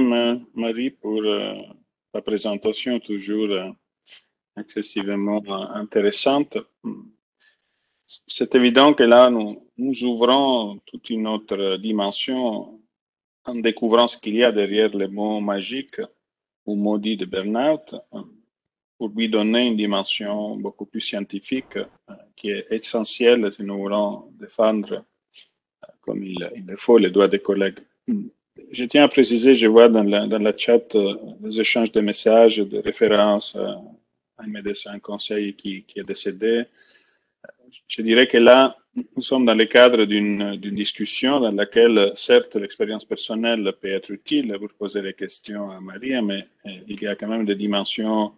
Marie, pour la présentation toujours excessivement intéressante. C'est évident que là, nous, ouvrons toute une autre dimension en découvrant ce qu'il y a derrière les mots magiques ou maudits de burnout pour lui donner une dimension beaucoup plus scientifique qui est essentielle si nous voulons défendre comme il, le faut les droits des collègues. Je tiens à préciser, je vois dans la, chat euh, les échanges de messages, de références euh, à un médecin conseil qui, est décédé. Je dirais que là, nous sommes dans le cadre d'une discussion dans laquelle, certes, l'expérience personnelle peut être utile pour poser des questions à Maria, mais euh, il y a quand même des dimensions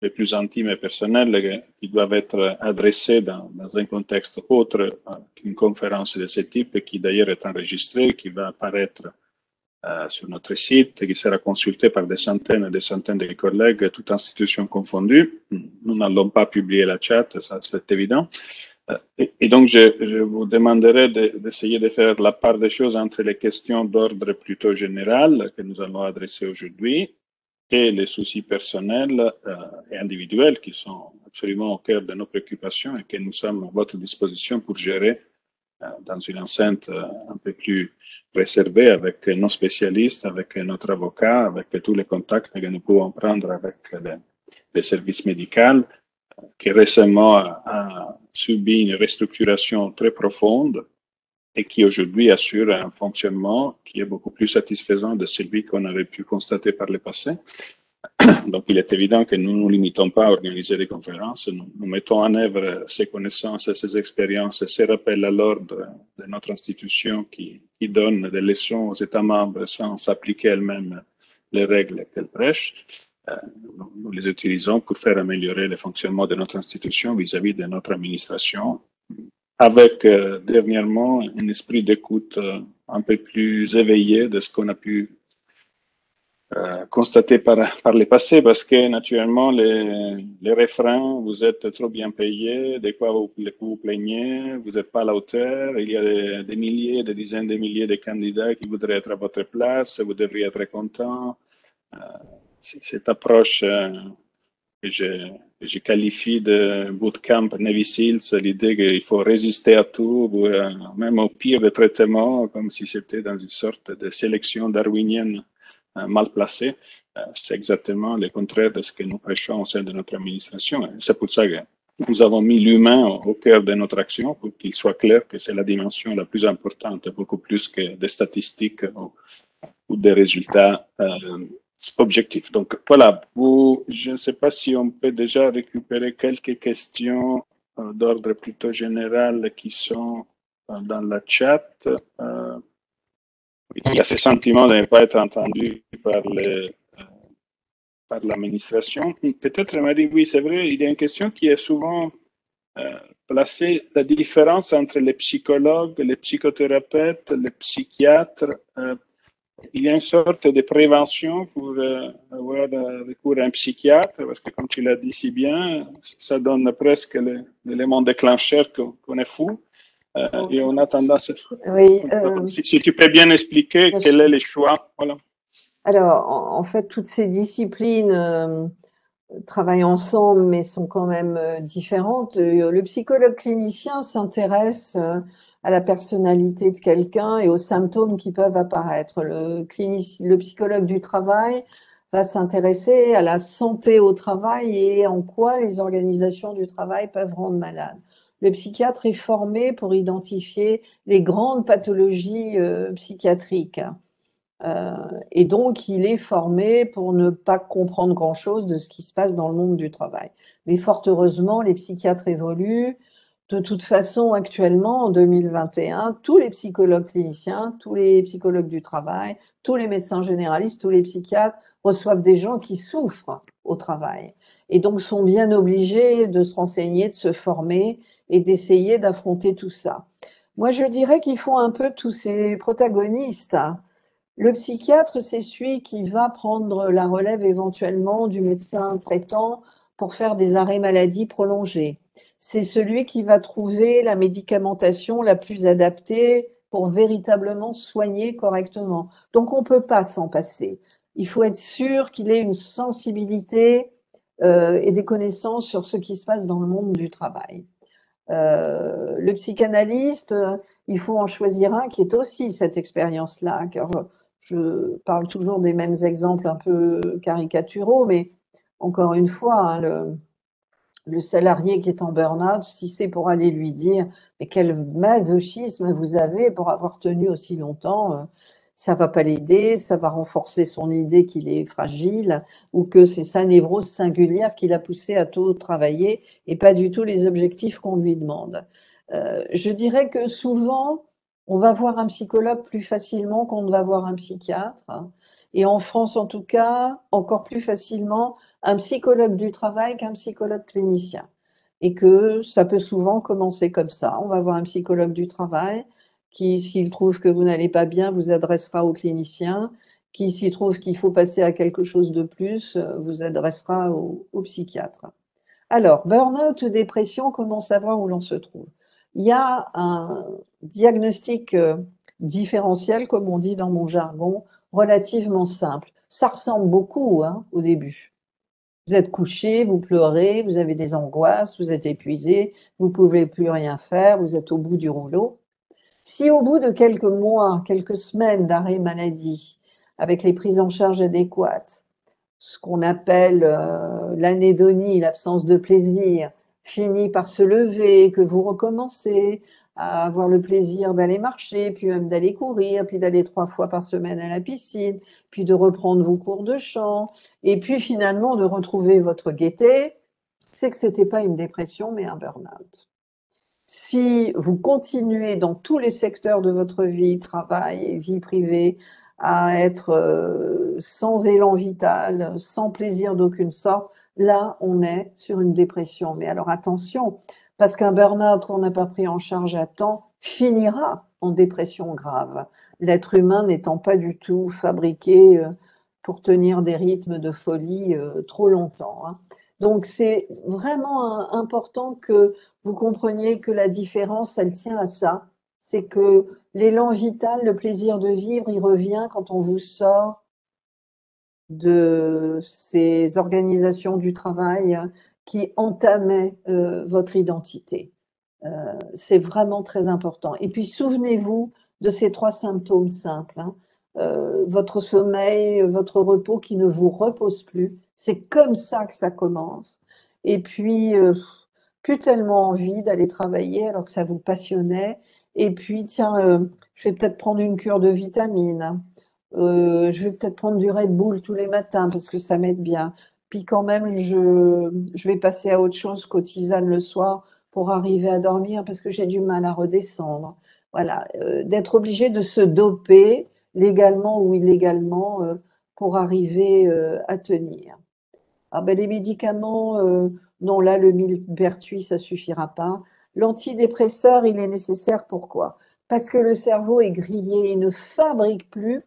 les plus intimes et personnelles qui doivent être adressées dans, dans un contexte autre qu'une conférence de ce type, qui d'ailleurs est enregistrée, qui va apparaître euh, sur notre site, qui sera consulté par des centaines et des centaines de collègues, toutes institutions confondues. Nous n'allons pas publier la chat, c'est évident. Euh, et donc, je, je vous demanderai d'essayer de, faire la part des choses entre les questions d'ordre plutôt général que nous allons adresser aujourd'hui et les soucis personnels euh, et individuels qui sont absolument au cœur de nos préoccupations et que nous sommes à votre disposition pour gérer dans une enceinte euh, un peu plus réservée avec nos spécialistes, avec notre avocat, avec tous les contacts que nous pouvons prendre avec les, les services médicaux qui récemment a, subi une restructuration très profonde et qui aujourd'hui assure un fonctionnement qui est beaucoup plus satisfaisant de celui qu'on avait pu constater par le passé. Donc, il est évident que nous ne nous limitons pas à organiser des conférences. Nous, mettons en œuvre ces connaissances ces expériences ces rappels à l'ordre de notre institution qui, qui donne des leçons aux États membres sans s'appliquer elles-mêmes les règles qu'elles prêchent. Euh, nous les utilisons pour faire améliorer le fonctionnement de notre institution vis-à-vis de notre administration, avec euh, dernièrement un esprit d'écoute euh, un peu plus éveillé de ce qu'on a pu constater par, par le passé, parce que naturellement, les, refrains, vous êtes trop bien payé, de quoi vous vous plaignez, vous n'êtes pas à la hauteur, il y a des, milliers, des dizaines de milliers de candidats qui voudraient être à votre place, vous devriez être content. Cette approche euh, que je, je, qualifie de bootcamp Navy Seals, l'idée qu'il faut résister à tout, euh, même au pire des traitements, comme si c'était dans une sorte de sélection darwinienne. euh, mal placée. C'est exactement le contraire de ce que nous prêchons au sein de notre administration. C'est pour ça que nous avons mis l'humain au cœur de notre action pour qu'il soit clair que c'est la dimension la plus importante, beaucoup plus que des statistiques ou, des résultats euh, objectif. Donc voilà, je ne sais pas si on peut déjà récupérer quelques questions euh, d'ordre plutôt général qui sont euh, dans la chat. Euh, il y a ce sentiment de ne pas être entendu euh, par l'administration. Peut-être, Marie, oui, c'est vrai, il y a une question qui est souvent euh, placée, la différence entre les psychologues, les psychothérapeutes, les psychiatres il y a une sorte de prévention pour euh, avoir euh, recours à un psychiatre, parce que comme tu l'as dit si bien, ça donne presque l'élément déclencheur qu'on est fou. Euh, et on a tendance. Oui, si, tu peux bien expliquer quel est le choix. Voilà. Alors, en, fait, toutes ces disciplines travaillent ensemble, mais sont quand même différentes. Le psychologue clinicien s'intéresse à la personnalité de quelqu'un et aux symptômes qui peuvent apparaître. Le, le psychologue du travail va s'intéresser à la santé au travail et en quoi les organisations du travail peuvent rendre malade. Le psychiatre est formé pour identifier les grandes pathologies euh, psychiatriques. Euh, et donc, il est formé pour ne pas comprendre grand-chose de ce qui se passe dans le monde du travail. Mais fort heureusement, les psychiatres évoluent de toute façon, actuellement, en 2021, tous les psychologues cliniciens, tous les psychologues du travail, tous les médecins généralistes, tous les psychiatres reçoivent des gens qui souffrent au travail et donc sont bien obligés de se renseigner, de se former et d'essayer d'affronter tout ça. Moi, je dirais qu'ils font un peu tous ces protagonistes. Le psychiatre, c'est celui qui va prendre la relève éventuellement du médecin traitant pour faire des arrêts maladie prolongés c'est celui qui va trouver la médicamentation la plus adaptée pour véritablement soigner correctement. Donc on ne peut pas s'en passer. Il faut être sûr qu'il ait une sensibilité euh, et des connaissances sur ce qui se passe dans le monde du travail. Euh, le psychanalyste, il faut en choisir un qui est aussi cette expérience-là, car je parle toujours des mêmes exemples un peu caricaturaux, mais encore une fois, hein, le, le salarié qui est en burn-out, si c'est pour aller lui dire mais quel masochisme vous avez pour avoir tenu aussi longtemps, euh, ça va pas l'aider, ça va renforcer son idée qu'il est fragile ou que c'est sa névrose singulière qui l'a poussé à tout travailler et pas du tout les objectifs qu'on lui demande. Euh, je dirais que souvent, on va voir un psychologue plus facilement qu'on ne va voir un psychiatre. Et en France, en tout cas, encore plus facilement un psychologue du travail qu'un psychologue clinicien. Et que ça peut souvent commencer comme ça. On va voir un psychologue du travail qui, s'il trouve que vous n'allez pas bien, vous adressera au clinicien, qui, s'il trouve qu'il faut passer à quelque chose de plus, vous adressera au, au psychiatre. Alors, burn-out, dépression, comment savoir où l'on se trouve? Il y a un diagnostic euh, différentiel, comme on dit dans mon jargon, relativement simple. Ça ressemble beaucoup hein, au début. Vous êtes couché, vous pleurez, vous avez des angoisses, vous êtes épuisé, vous ne pouvez plus rien faire, vous êtes au bout du rouleau. Si au bout de quelques mois, quelques semaines d'arrêt maladie, avec les prises en charge adéquates, ce qu'on appelle euh, l'anédonie, l'absence de plaisir, finit par se lever, que vous recommencez à avoir le plaisir d'aller marcher, puis même d'aller courir, puis d'aller trois fois par semaine à la piscine, puis de reprendre vos cours de chant, et puis finalement de retrouver votre gaieté, c'est que ce n'était pas une dépression, mais un burn-out. Si vous continuez dans tous les secteurs de votre vie, travail et vie privée, à être euh, sans élan vital, sans plaisir d'aucune sorte, là, on est sur une dépression. Mais alors attention, parce qu'un burn-out qu'on n'a pas pris en charge à temps finira en dépression grave. L'être humain n'étant pas du tout fabriqué euh, pour tenir des rythmes de folie euh, trop longtemps. Hein. Donc c'est vraiment important que vous compreniez que la différence, elle tient à ça. C'est que l'élan vital, le plaisir de vivre, il revient quand on vous sort de ces organisations du travail qui entamaient euh, votre identité. Euh, c'est vraiment très important. Et puis souvenez-vous de ces trois symptômes simples. Hein. Euh, votre sommeil, votre repos qui ne vous repose plus. C'est comme ça que ça commence. Et puis, plus tellement envie d'aller travailler alors que ça vous passionnait. Et puis, tiens, je vais peut-être prendre une cure de vitamines. Euh, je vais peut-être prendre du Red Bull tous les matins parce que ça m'aide bien. Puis quand même, je, vais passer à autre chose qu'aux tisanes le soir pour arriver à dormir parce que j'ai du mal à redescendre. Voilà, euh, d'être obligé de se doper légalement ou illégalement euh, pour arriver à tenir. Ah ben, les médicaments, non, là, le millepertuis, ça suffira pas. L'antidépresseur, il est nécessaire. Pourquoi? Parce que le cerveau est grillé, il ne fabrique plus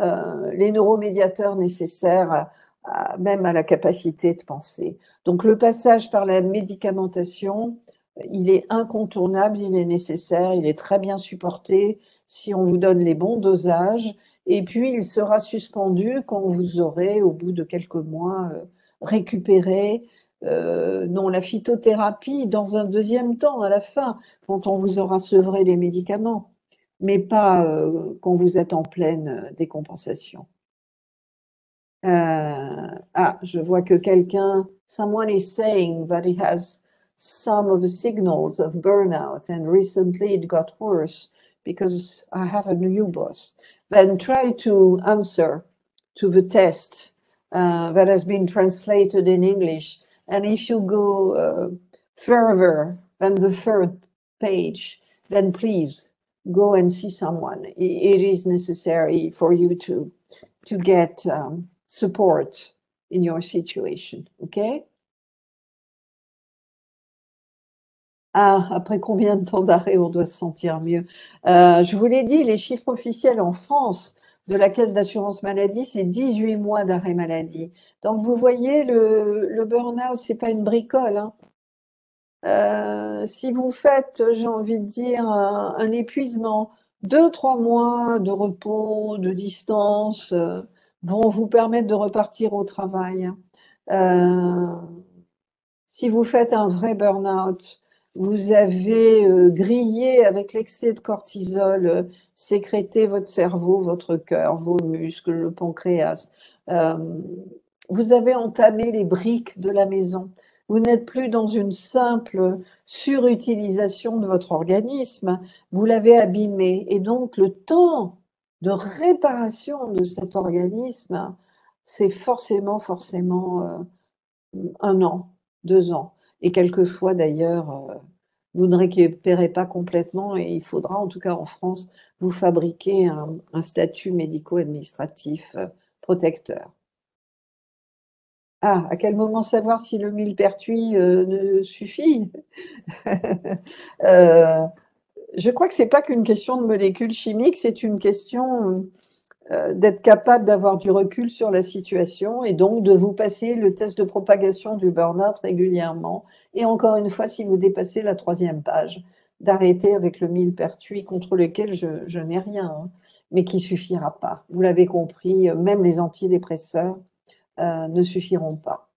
euh, les neuromédiateurs nécessaires même à la capacité de penser. Donc le passage par la médicamentation, il est incontournable, il est nécessaire, il est très bien supporté si on vous donne les bons dosages. Et puis il sera suspendu quand vous aurez, au bout de quelques mois, euh, récupéré euh, non, la phytothérapie dans un deuxième temps, à la fin, quand on vous aura sevré les médicaments mais pas euh, quand vous êtes en pleine décompensation. Ah, je vois que quelqu'un, someone is saying that he has some of the signals of burnout and recently it got worse because I have a new boss. Then try to answer to the test uh, that has been translated in English. And if you go uh, further than the third page, then please go and see someone. It is necessary for you to to get um, support in your situation. OK? Ah, après combien de temps d'arrêt on doit se sentir mieux? Euh, Je vous l'ai dit, les chiffres officiels en France de la caisse d'assurance maladie, c'est 18 mois d'arrêt maladie. Donc vous voyez, le, burn-out, c'est pas une bricole. Hein. Euh, si vous faites, j'ai envie de dire, un, épuisement, deux, trois mois de repos, de distance euh, vont vous permettre de repartir au travail. Euh, si vous faites un vrai burn-out, vous avez grillé avec l'excès de cortisol, sécrété votre cerveau, votre cœur, vos muscles, le pancréas. vous avez entamé les briques de la maison. Vous n'êtes plus dans une simple surutilisation de votre organisme, vous l'avez abîmé. Et donc le temps de réparation de cet organisme, c'est forcément, forcément euh, un an, deux ans. Et quelquefois d'ailleurs, euh, vous ne récupérez pas complètement et il faudra, en tout cas en France, vous fabriquer un statut médico-administratif euh, protecteur. Ah, à quel moment savoir si le millepertuis euh, ne suffit? Euh, Je crois que ce n'est pas qu'une question de molécules chimiques, c'est une question d'être capable d'avoir du recul sur la situation et donc de vous passer le test de propagation du burn-out régulièrement. Et encore une fois, si vous dépassez la troisième page, d'arrêter avec le millepertuis contre lequel je, n'ai rien, hein, mais qui suffira pas. Vous l'avez compris, même les antidépresseurs euh, ne suffiront pas.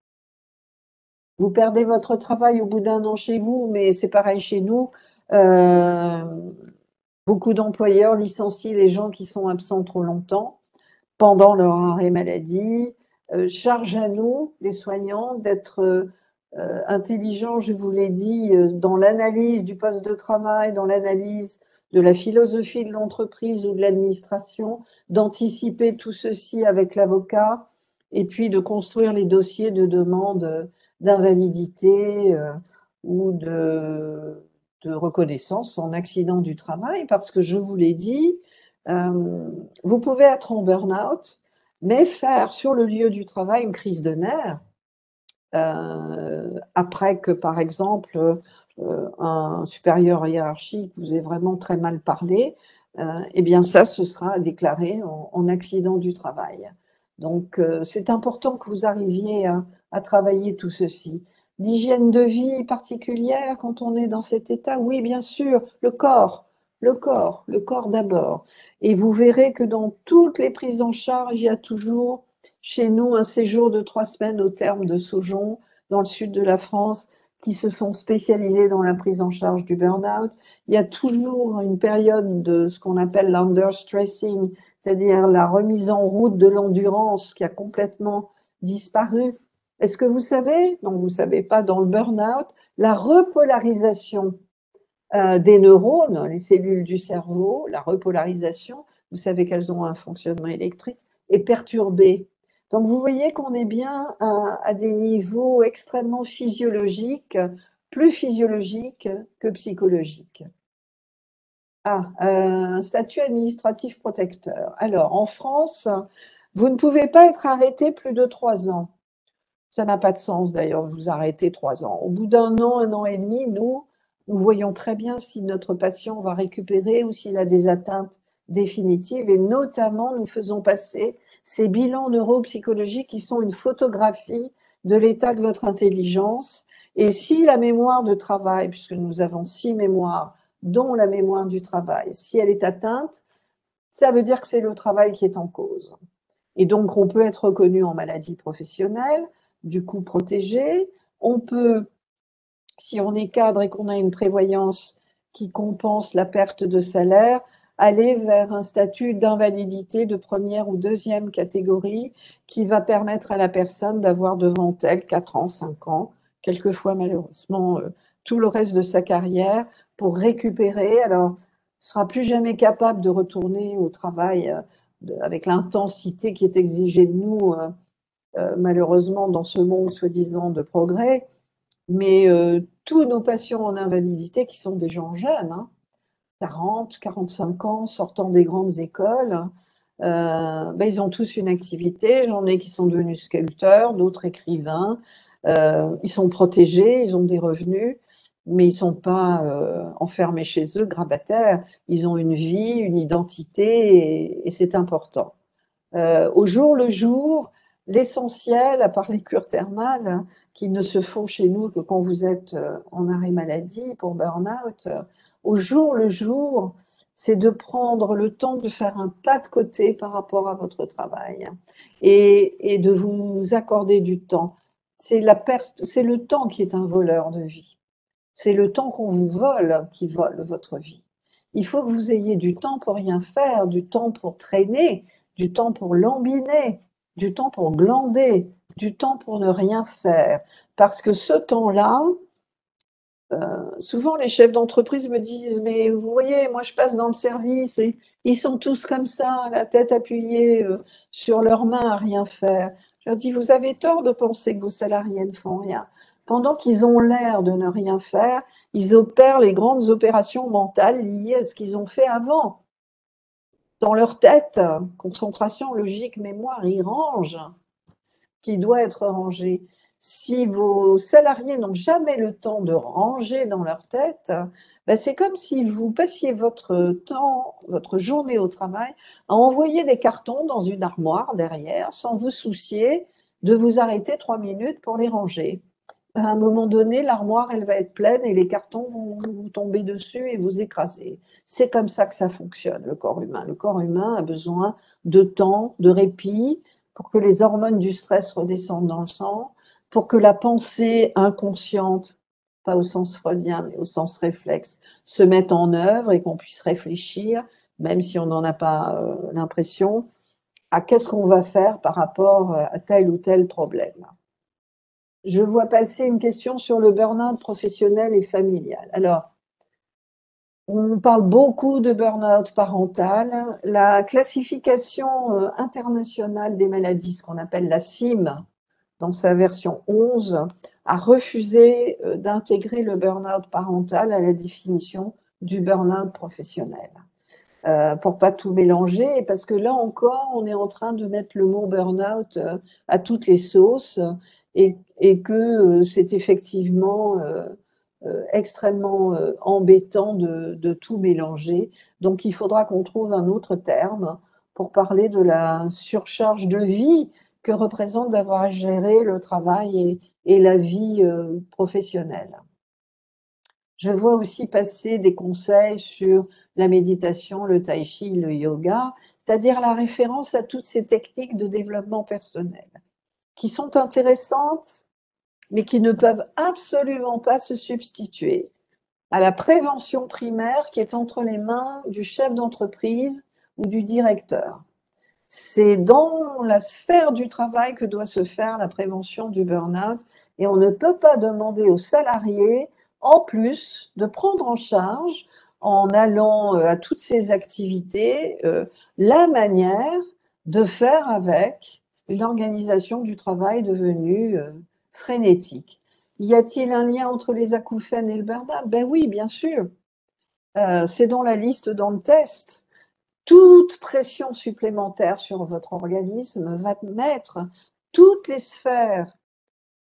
Vous perdez votre travail au bout d'un an chez vous, mais c'est pareil chez nous. Euh, beaucoup d'employeurs licencient les gens qui sont absents trop longtemps pendant leur arrêt maladie. Euh, charge à nous, les soignants, d'être euh, intelligent, je vous l'ai dit, euh, dans l'analyse du poste de travail, dans l'analyse de la philosophie de l'entreprise ou de l'administration, d'anticiper tout ceci avec l'avocat et puis de construire les dossiers de demande d'invalidité ou de, reconnaissance en accident du travail, parce que je vous l'ai dit, vous pouvez être en burn-out, mais faire sur le lieu du travail une crise de nerfs, euh, après que, par exemple, euh, un supérieur hiérarchique vous ait vraiment très mal parlé, euh, eh bien ça, ce sera déclaré en, accident du travail. Donc, c'est important que vous arriviez à travailler tout ceci. L'hygiène de vie particulière quand on est dans cet état, oui, bien sûr, le corps, le corps, le corps d'abord. Et vous verrez que dans toutes les prises en charge, il y a toujours chez nous un séjour de trois semaines au terme de Saujon, dans le sud de la France, qui se sont spécialisés dans la prise en charge du burn-out. Il y a toujours une période de ce qu'on appelle l'understressing, c'est-à-dire la remise en route de l'endurance qui a complètement disparu. Est-ce que vous savez, non, vous ne savez pas, dans le burn-out, la repolarisation euh, des neurones, les cellules du cerveau, la repolarisation, vous savez qu'elles ont un fonctionnement électrique, est perturbée. Donc vous voyez qu'on est bien à, des niveaux extrêmement physiologiques, plus physiologiques que psychologiques. Ah, un statut administratif protecteur. Alors, en France, vous ne pouvez pas être arrêté plus de trois ans. Ça n'a pas de sens d'ailleurs de vous arrêter trois ans. Au bout d'un an, un an et demi, nous, nous voyons très bien si notre patient va récupérer ou s'il a des atteintes définitives et notamment nous faisons passer ces bilans neuropsychologiques qui sont une photographie de l'état de votre intelligence. Et si la mémoire de travail, puisque nous avons six mémoires, dont la mémoire du travail, si elle est atteinte, ça veut dire que c'est le travail qui est en cause. Et donc, on peut être reconnu en maladie professionnelle, du coup protégé. On peut, si on est cadre et qu'on a une prévoyance qui compense la perte de salaire, aller vers un statut d'invalidité de première ou deuxième catégorie qui va permettre à la personne d'avoir devant elle 4 ans, 5 ans, quelquefois malheureusement euh, tout le reste de sa carrière pour récupérer. Alors, ne sera plus jamais capable de retourner au travail euh, avec l'intensité qui est exigée de nous, euh, malheureusement, dans ce monde soi-disant de progrès. Mais tous nos patients en invalidité, qui sont des gens jeunes, hein, 40, 45 ans, sortant des grandes écoles, euh, ben, ils ont tous une activité. J'en ai qui sont devenus sculpteurs, d'autres écrivains. Euh, ils sont protégés, ils ont des revenus, mais ils ne sont pas euh, enfermés chez eux, grabataires. Ils ont une vie, une identité, et, c'est important. au jour le jour, l'essentiel, à part les cures thermales, qui ne se font chez nous que quand vous êtes en arrêt maladie pour burn-out, au jour le jour, c'est de prendre le temps de faire un pas de côté par rapport à votre travail et, de vous accorder du temps. C'est le temps qui est un voleur de vie. C'est le temps qu'on vous vole qui vole votre vie. Il faut que vous ayez du temps pour rien faire, du temps pour traîner, du temps pour lambiner, du temps pour glander, du temps pour ne rien faire. Parce que ce temps-là, euh, souvent, les chefs d'entreprise me disent, mais vous voyez, moi je passe dans le service et ils sont tous comme ça, la tête appuyée euh, sur leurs mains à rien faire. Je leur dis, vous avez tort de penser que vos salariés ne font rien. Pendant qu'ils ont l'air de ne rien faire, ils opèrent les grandes opérations mentales liées à ce qu'ils ont fait avant. Dans leur tête, concentration, logique, mémoire, ils rangent ce qui doit être rangé si vos salariés n'ont jamais le temps de ranger dans leur tête, ben c'est comme si vous passiez votre temps, votre journée au travail à envoyer des cartons dans une armoire derrière sans vous soucier de vous arrêter trois minutes pour les ranger. À un moment donné, l'armoire, elle va être pleine et les cartons vont vous tomber dessus et vous écraser. C'est comme ça que ça fonctionne, le corps humain. Le corps humain a besoin de temps, de répit, pour que les hormones du stress redescendent dans le sang, pour que la pensée inconsciente, pas au sens freudien, mais au sens réflexe, se mette en œuvre et qu'on puisse réfléchir, même si on n'en a pas euh, l'impression, à qu'est-ce qu'on va faire par rapport à tel ou tel problème. Je vois passer une question sur le burn-out professionnel et familial. Alors, on parle beaucoup de burn-out parental. La classification euh, internationale des maladies, ce qu'on appelle la CIM, dans sa version 11, a refusé euh, d'intégrer le burn-out parental à la définition du burn-out professionnel. Euh, pour pas tout mélanger, parce que là encore, on est en train de mettre le mot burn-out à toutes les sauces et, que c'est effectivement euh, extrêmement euh, embêtant de, tout mélanger. Donc il faudra qu'on trouve un autre terme pour parler de la surcharge de vie que représente d'avoir à gérer le travail et, la vie euh, professionnelle. Je vois aussi passer des conseils sur la méditation, le tai chi, le yoga, c'est-à-dire la référence à toutes ces techniques de développement personnel qui sont intéressantes mais qui ne peuvent absolument pas se substituer à la prévention primaire qui est entre les mains du chef d'entreprise ou du directeur. C'est dans la sphère du travail que doit se faire la prévention du burn-out et on ne peut pas demander aux salariés, en plus, de prendre en charge, en allant euh, à toutes ces activités, euh, la manière de faire avec une organisation du travail devenue euh, frénétique. Y a-t-il un lien entre les acouphènes et le burn-out Ben oui, bien sûr. Euh, c'est dans la liste dans le test. Toute pression supplémentaire sur votre organisme va mettre toutes les sphères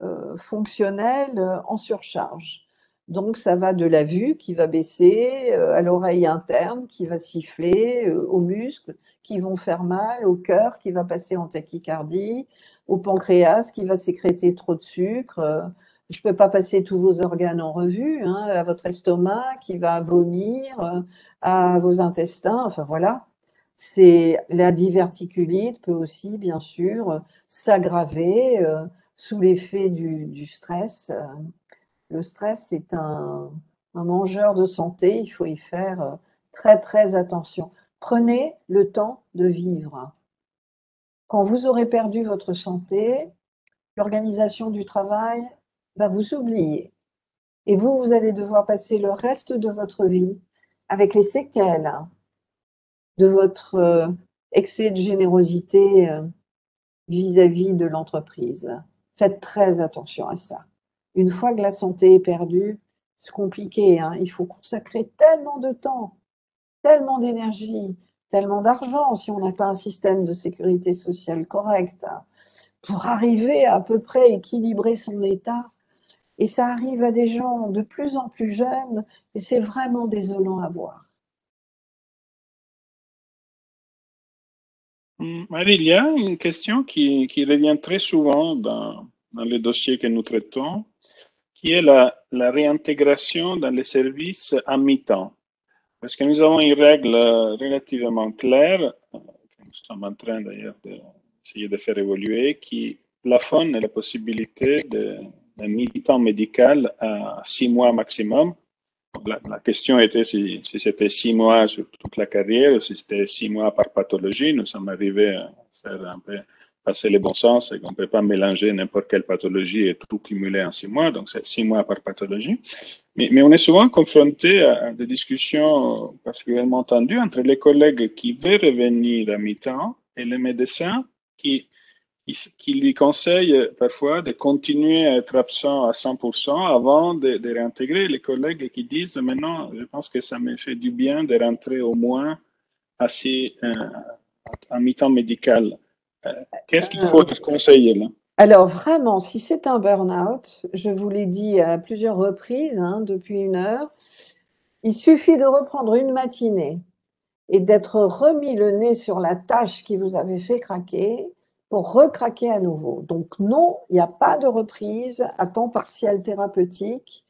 euh, fonctionnelles en surcharge. Donc, ça va de la vue qui va baisser, à l'oreille interne qui va siffler, aux muscles qui vont faire mal, au cœur qui va passer en tachycardie, au pancréas qui va sécréter trop de sucre. Euh, je ne peux pas passer tous vos organes en revue, hein, à votre estomac qui va vomir, euh, à vos intestins, enfin voilà. C'est la diverticulite peut aussi, bien sûr, s'aggraver euh, sous l'effet du, stress. Le stress est un, mangeur de santé, il faut y faire très très attention. Prenez le temps de vivre. Quand vous aurez perdu votre santé, l'organisation du travail va vous oublier. Et vous, vous allez devoir passer le reste de votre vie avec les séquelles de votre euh, excès de générosité euh, vis-à-vis de l'entreprise. Faites très attention à ça. Une fois que la santé est perdue, c'est compliqué. Hein. Il faut consacrer tellement de temps, tellement d'énergie, tellement d'argent si on n'a pas un système de sécurité sociale correct hein, pour arriver à, peu près équilibrer son état. Et ça arrive à des gens de plus en plus jeunes et c'est vraiment désolant à voir. Hum, Marie, il y a une question qui, revient très souvent dans, les dossiers que nous traitons, qui est la réintégration dans les services à mi-temps. Parce que nous avons une règle relativement claire, que nous sommes en train d'ailleurs d'essayer de, faire évoluer, qui plafonne la possibilité d'un militant médical à six mois maximum. La, question était si, si c'était six mois sur toute la carrière ou si c'était six mois par pathologie. Nous sommes arrivés à faire un peu passer les bons sens et qu'on ne peut pas mélanger n'importe quelle pathologie et tout cumuler en six mois. Donc, c'est six mois par pathologie. Mais, on est souvent confronté à des discussions particulièrement tendues entre les collègues qui veulent revenir à mi-temps et les médecins qui, qui, lui conseillent parfois de continuer à être absent à 100% avant de, réintégrer. Les collègues qui disent maintenant, je pense que ça me fait du bien de rentrer au moins à, euh, à mi-temps médical. Qu'est-ce qu'il faut te conseiller là? Alors vraiment, si c'est un burn-out, je vous l'ai dit à plusieurs reprises hein, depuis une heure, il suffit de reprendre une matinée et d'être remis le nez sur la tâche qui vous avait fait craquer pour recraquer à nouveau. Donc non, il n'y a pas de reprise à temps partiel thérapeutique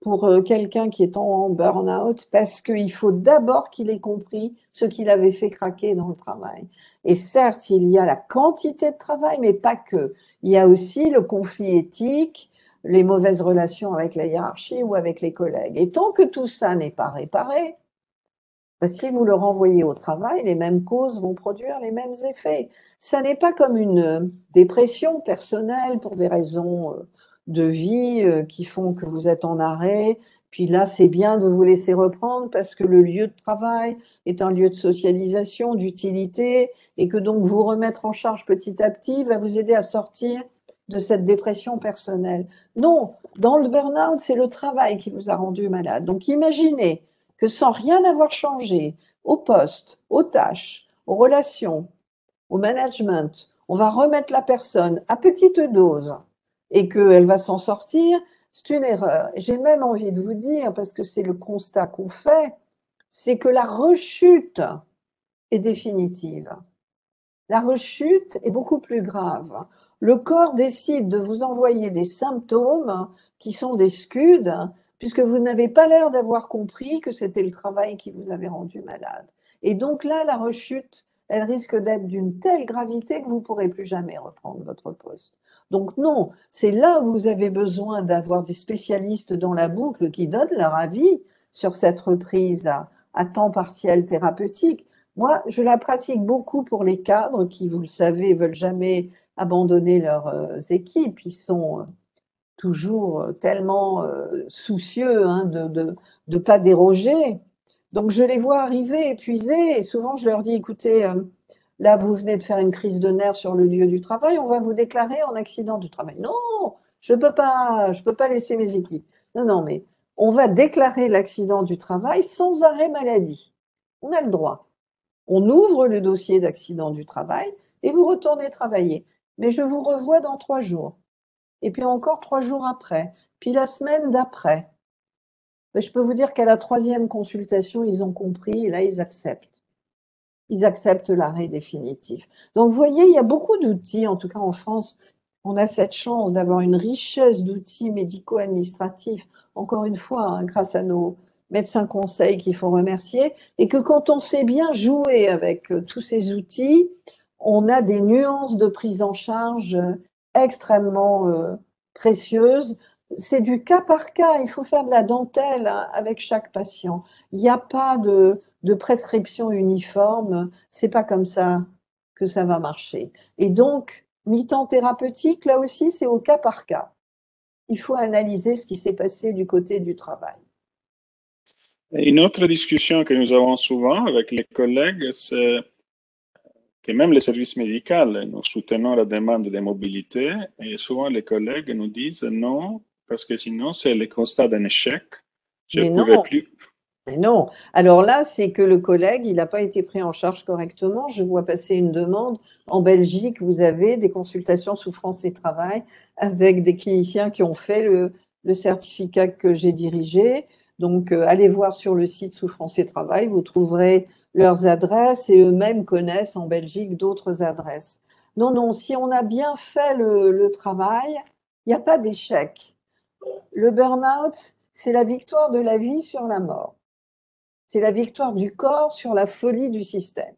pour euh, quelqu'un qui est en burn-out parce qu'il faut d'abord qu'il ait compris ce qu'il avait fait craquer dans le travail. Et certes, il y a la quantité de travail, mais pas que. Il y a aussi le conflit éthique, les mauvaises relations avec la hiérarchie ou avec les collègues. Et tant que tout ça n'est pas réparé, ben, si vous le renvoyez au travail, les mêmes causes vont produire les mêmes effets. Ça n'est pas comme une dépression personnelle pour des raisons euh, de vie euh, qui font que vous êtes en arrêt. Puis là, c'est bien de vous laisser reprendre parce que le lieu de travail est un lieu de socialisation, d'utilité, et que donc vous remettre en charge petit à petit va vous aider à sortir de cette dépression personnelle. Non, dans le burn-out, c'est le travail qui vous a rendu malade. Donc imaginez que sans rien avoir changé au poste, aux tâches, aux relations, au management, on va remettre la personne à petite dose et qu'elle va s'en sortir, c'est une erreur. J'ai même envie de vous dire, parce que c'est le constat qu'on fait, c'est que la rechute est définitive. La rechute est beaucoup plus grave le corps décide de vous envoyer des symptômes qui sont des scuds, puisque vous n'avez pas l'air d'avoir compris que c'était le travail qui vous avait rendu malade. Et donc là, la rechute, elle risque d'être d'une telle gravité que vous ne pourrez plus jamais reprendre votre poste. Donc non, c'est là où vous avez besoin d'avoir des spécialistes dans la boucle qui donnent leur avis sur cette reprise à, temps partiel thérapeutique. Moi, je la pratique beaucoup pour les cadres qui, vous le savez, veulent jamais abandonner leurs euh, équipes. Ils sont euh, toujours euh, tellement soucieux hein, de ne pas déroger. Donc je les vois arriver épuisés et souvent je leur dis, écoutez, là vous venez de faire une crise de nerfs sur le lieu du travail, on va vous déclarer en accident du travail. Non, je ne peux pas, je peux pas laisser mes équipes. Non, non, mais on va déclarer l'accident du travail sans arrêt maladie. On a le droit. On ouvre le dossier d'accident du travail et vous retournez travailler mais je vous revois dans trois jours. Et puis encore trois jours après, puis la semaine d'après. je peux vous dire qu'à la troisième consultation, ils ont compris et là, ils acceptent. Ils acceptent l'arrêt définitif. Donc, vous voyez, il y a beaucoup d'outils, en tout cas en France, on a cette chance d'avoir une richesse d'outils médico-administratifs, encore une fois, hein, grâce à nos médecins conseils qu'il faut remercier, et que quand on sait bien jouer avec euh, tous ces outils, on a des nuances de prise en charge extrêmement euh, précieuses. C'est du cas par cas, il faut faire de la dentelle avec chaque patient. Il n'y a pas de, prescription uniforme, c'est pas comme ça que ça va marcher. Et donc, mi-temps thérapeutique, là aussi, c'est au cas par cas. Il faut analyser ce qui s'est passé du côté du travail. Une autre discussion que nous avons souvent avec les collègues, c'est que même les services médicaux, nous soutenons la demande de mobilité et souvent les collègues nous disent non, parce que sinon c'est le constat d'un échec. Je ne pouvais plus. Mais non. Alors là, c'est que le collègue, il n'a pas été pris en charge correctement. Je vois passer une demande. En Belgique, vous avez des consultations souffrance et travail avec des cliniciens qui ont fait le, le certificat que j'ai dirigé. Donc, euh, allez voir sur le site Souffrance et Travail, vous trouverez leurs adresses et eux-mêmes connaissent en Belgique d'autres adresses. Non, non, si on a bien fait le, travail, il n'y a pas d'échec. Le burn-out, c'est la victoire de la vie sur la mort. C'est la victoire du corps sur la folie du système.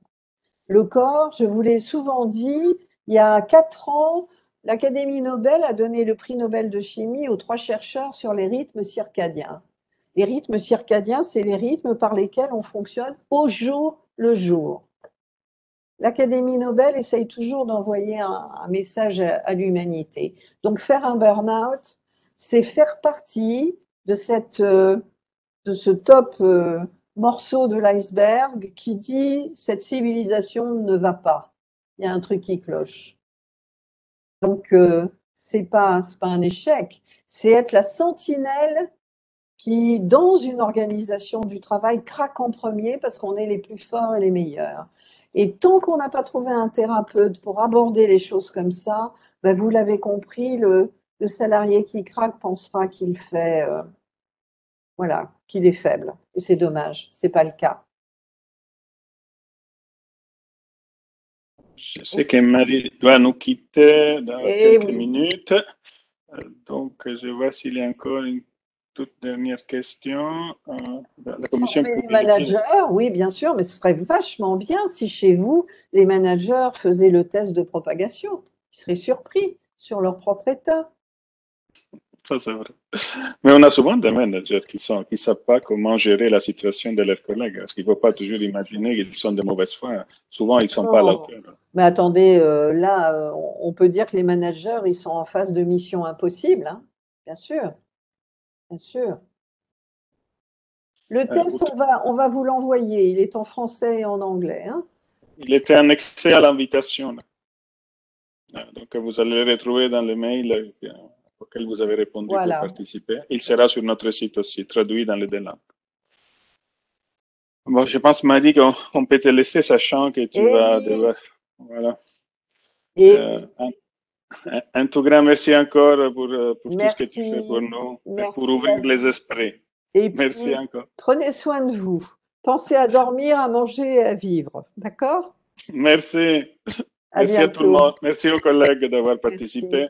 Le corps, je vous l'ai souvent dit, il y a quatre ans, l'Académie Nobel a donné le prix Nobel de chimie aux trois chercheurs sur les rythmes circadiens. Les rythmes circadiens, c'est les rythmes par lesquels on fonctionne au jour le jour. L'Académie Nobel essaye toujours d'envoyer un, message à, l'humanité. Donc faire un burn-out, c'est faire partie de, euh, ce top euh, morceau de l'iceberg qui dit cette civilisation ne va pas. Il y a un truc qui cloche. Donc euh, c'est pas pas un échec, c'est être la sentinelle qui, dans une organisation du travail, craque en premier parce qu'on est les plus forts et les meilleurs. Et tant qu'on n'a pas trouvé un thérapeute pour aborder les choses comme ça, ben vous l'avez compris, le, salarié qui craque pensera qu'il fait, euh, voilà, qu'il est faible. Et c'est dommage, c'est pas le cas. Je sais que Marie doit nous quitter dans Eh quelques oui. minutes. Euh, Donc, je vois s'il y a encore une toute dernière question. Euh, La commission les managers, oui, bien sûr, mais ce serait vachement bien si chez vous, les managers faisaient le test de propagation. Ils seraient surpris sur leur propre état. Ça, c'est vrai. Mais on a souvent des managers qui qui savent pas comment gérer la situation de leurs collègues. Parce qu'il ne faut pas toujours imaginer qu'ils sont de mauvaise foi. Souvent, ils sont pas à la hauteur. Mais attendez, euh, là, euh, on peut dire que les managers, ils sont en face de missions impossibles, hein, bien sûr, bien sûr. Le test, vous- on va, on va vous l'envoyer. Il est en français et en anglais. hein. Il était annexé à l'invitation. Donc, vous allez le retrouver dans le mail euh, auquel vous avez répondu Voilà. pour participer. Il sera sur notre site aussi, traduit dans les deux langues. Bon, je pense, Marie, qu'on on peut te laisser, sachant que tu Eh vas devoir. Voilà. Et Euh, un, tout grand merci encore pour, euh, tout ce que tu fais pour nous et Merci pour ouvrir les esprits. Et Merci puis, encore. prenez soin de vous. Pensez à dormir, à manger et à vivre. D'accord? Merci. À Merci à tout le monde. Merci aux collègues d'avoir participé.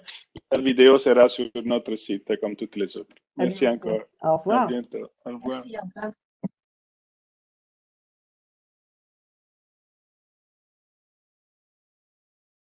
La vidéo sera sur notre site comme toutes les autres. Merci encore. Au À revoir. bientôt. Au revoir. Merci, au revoir.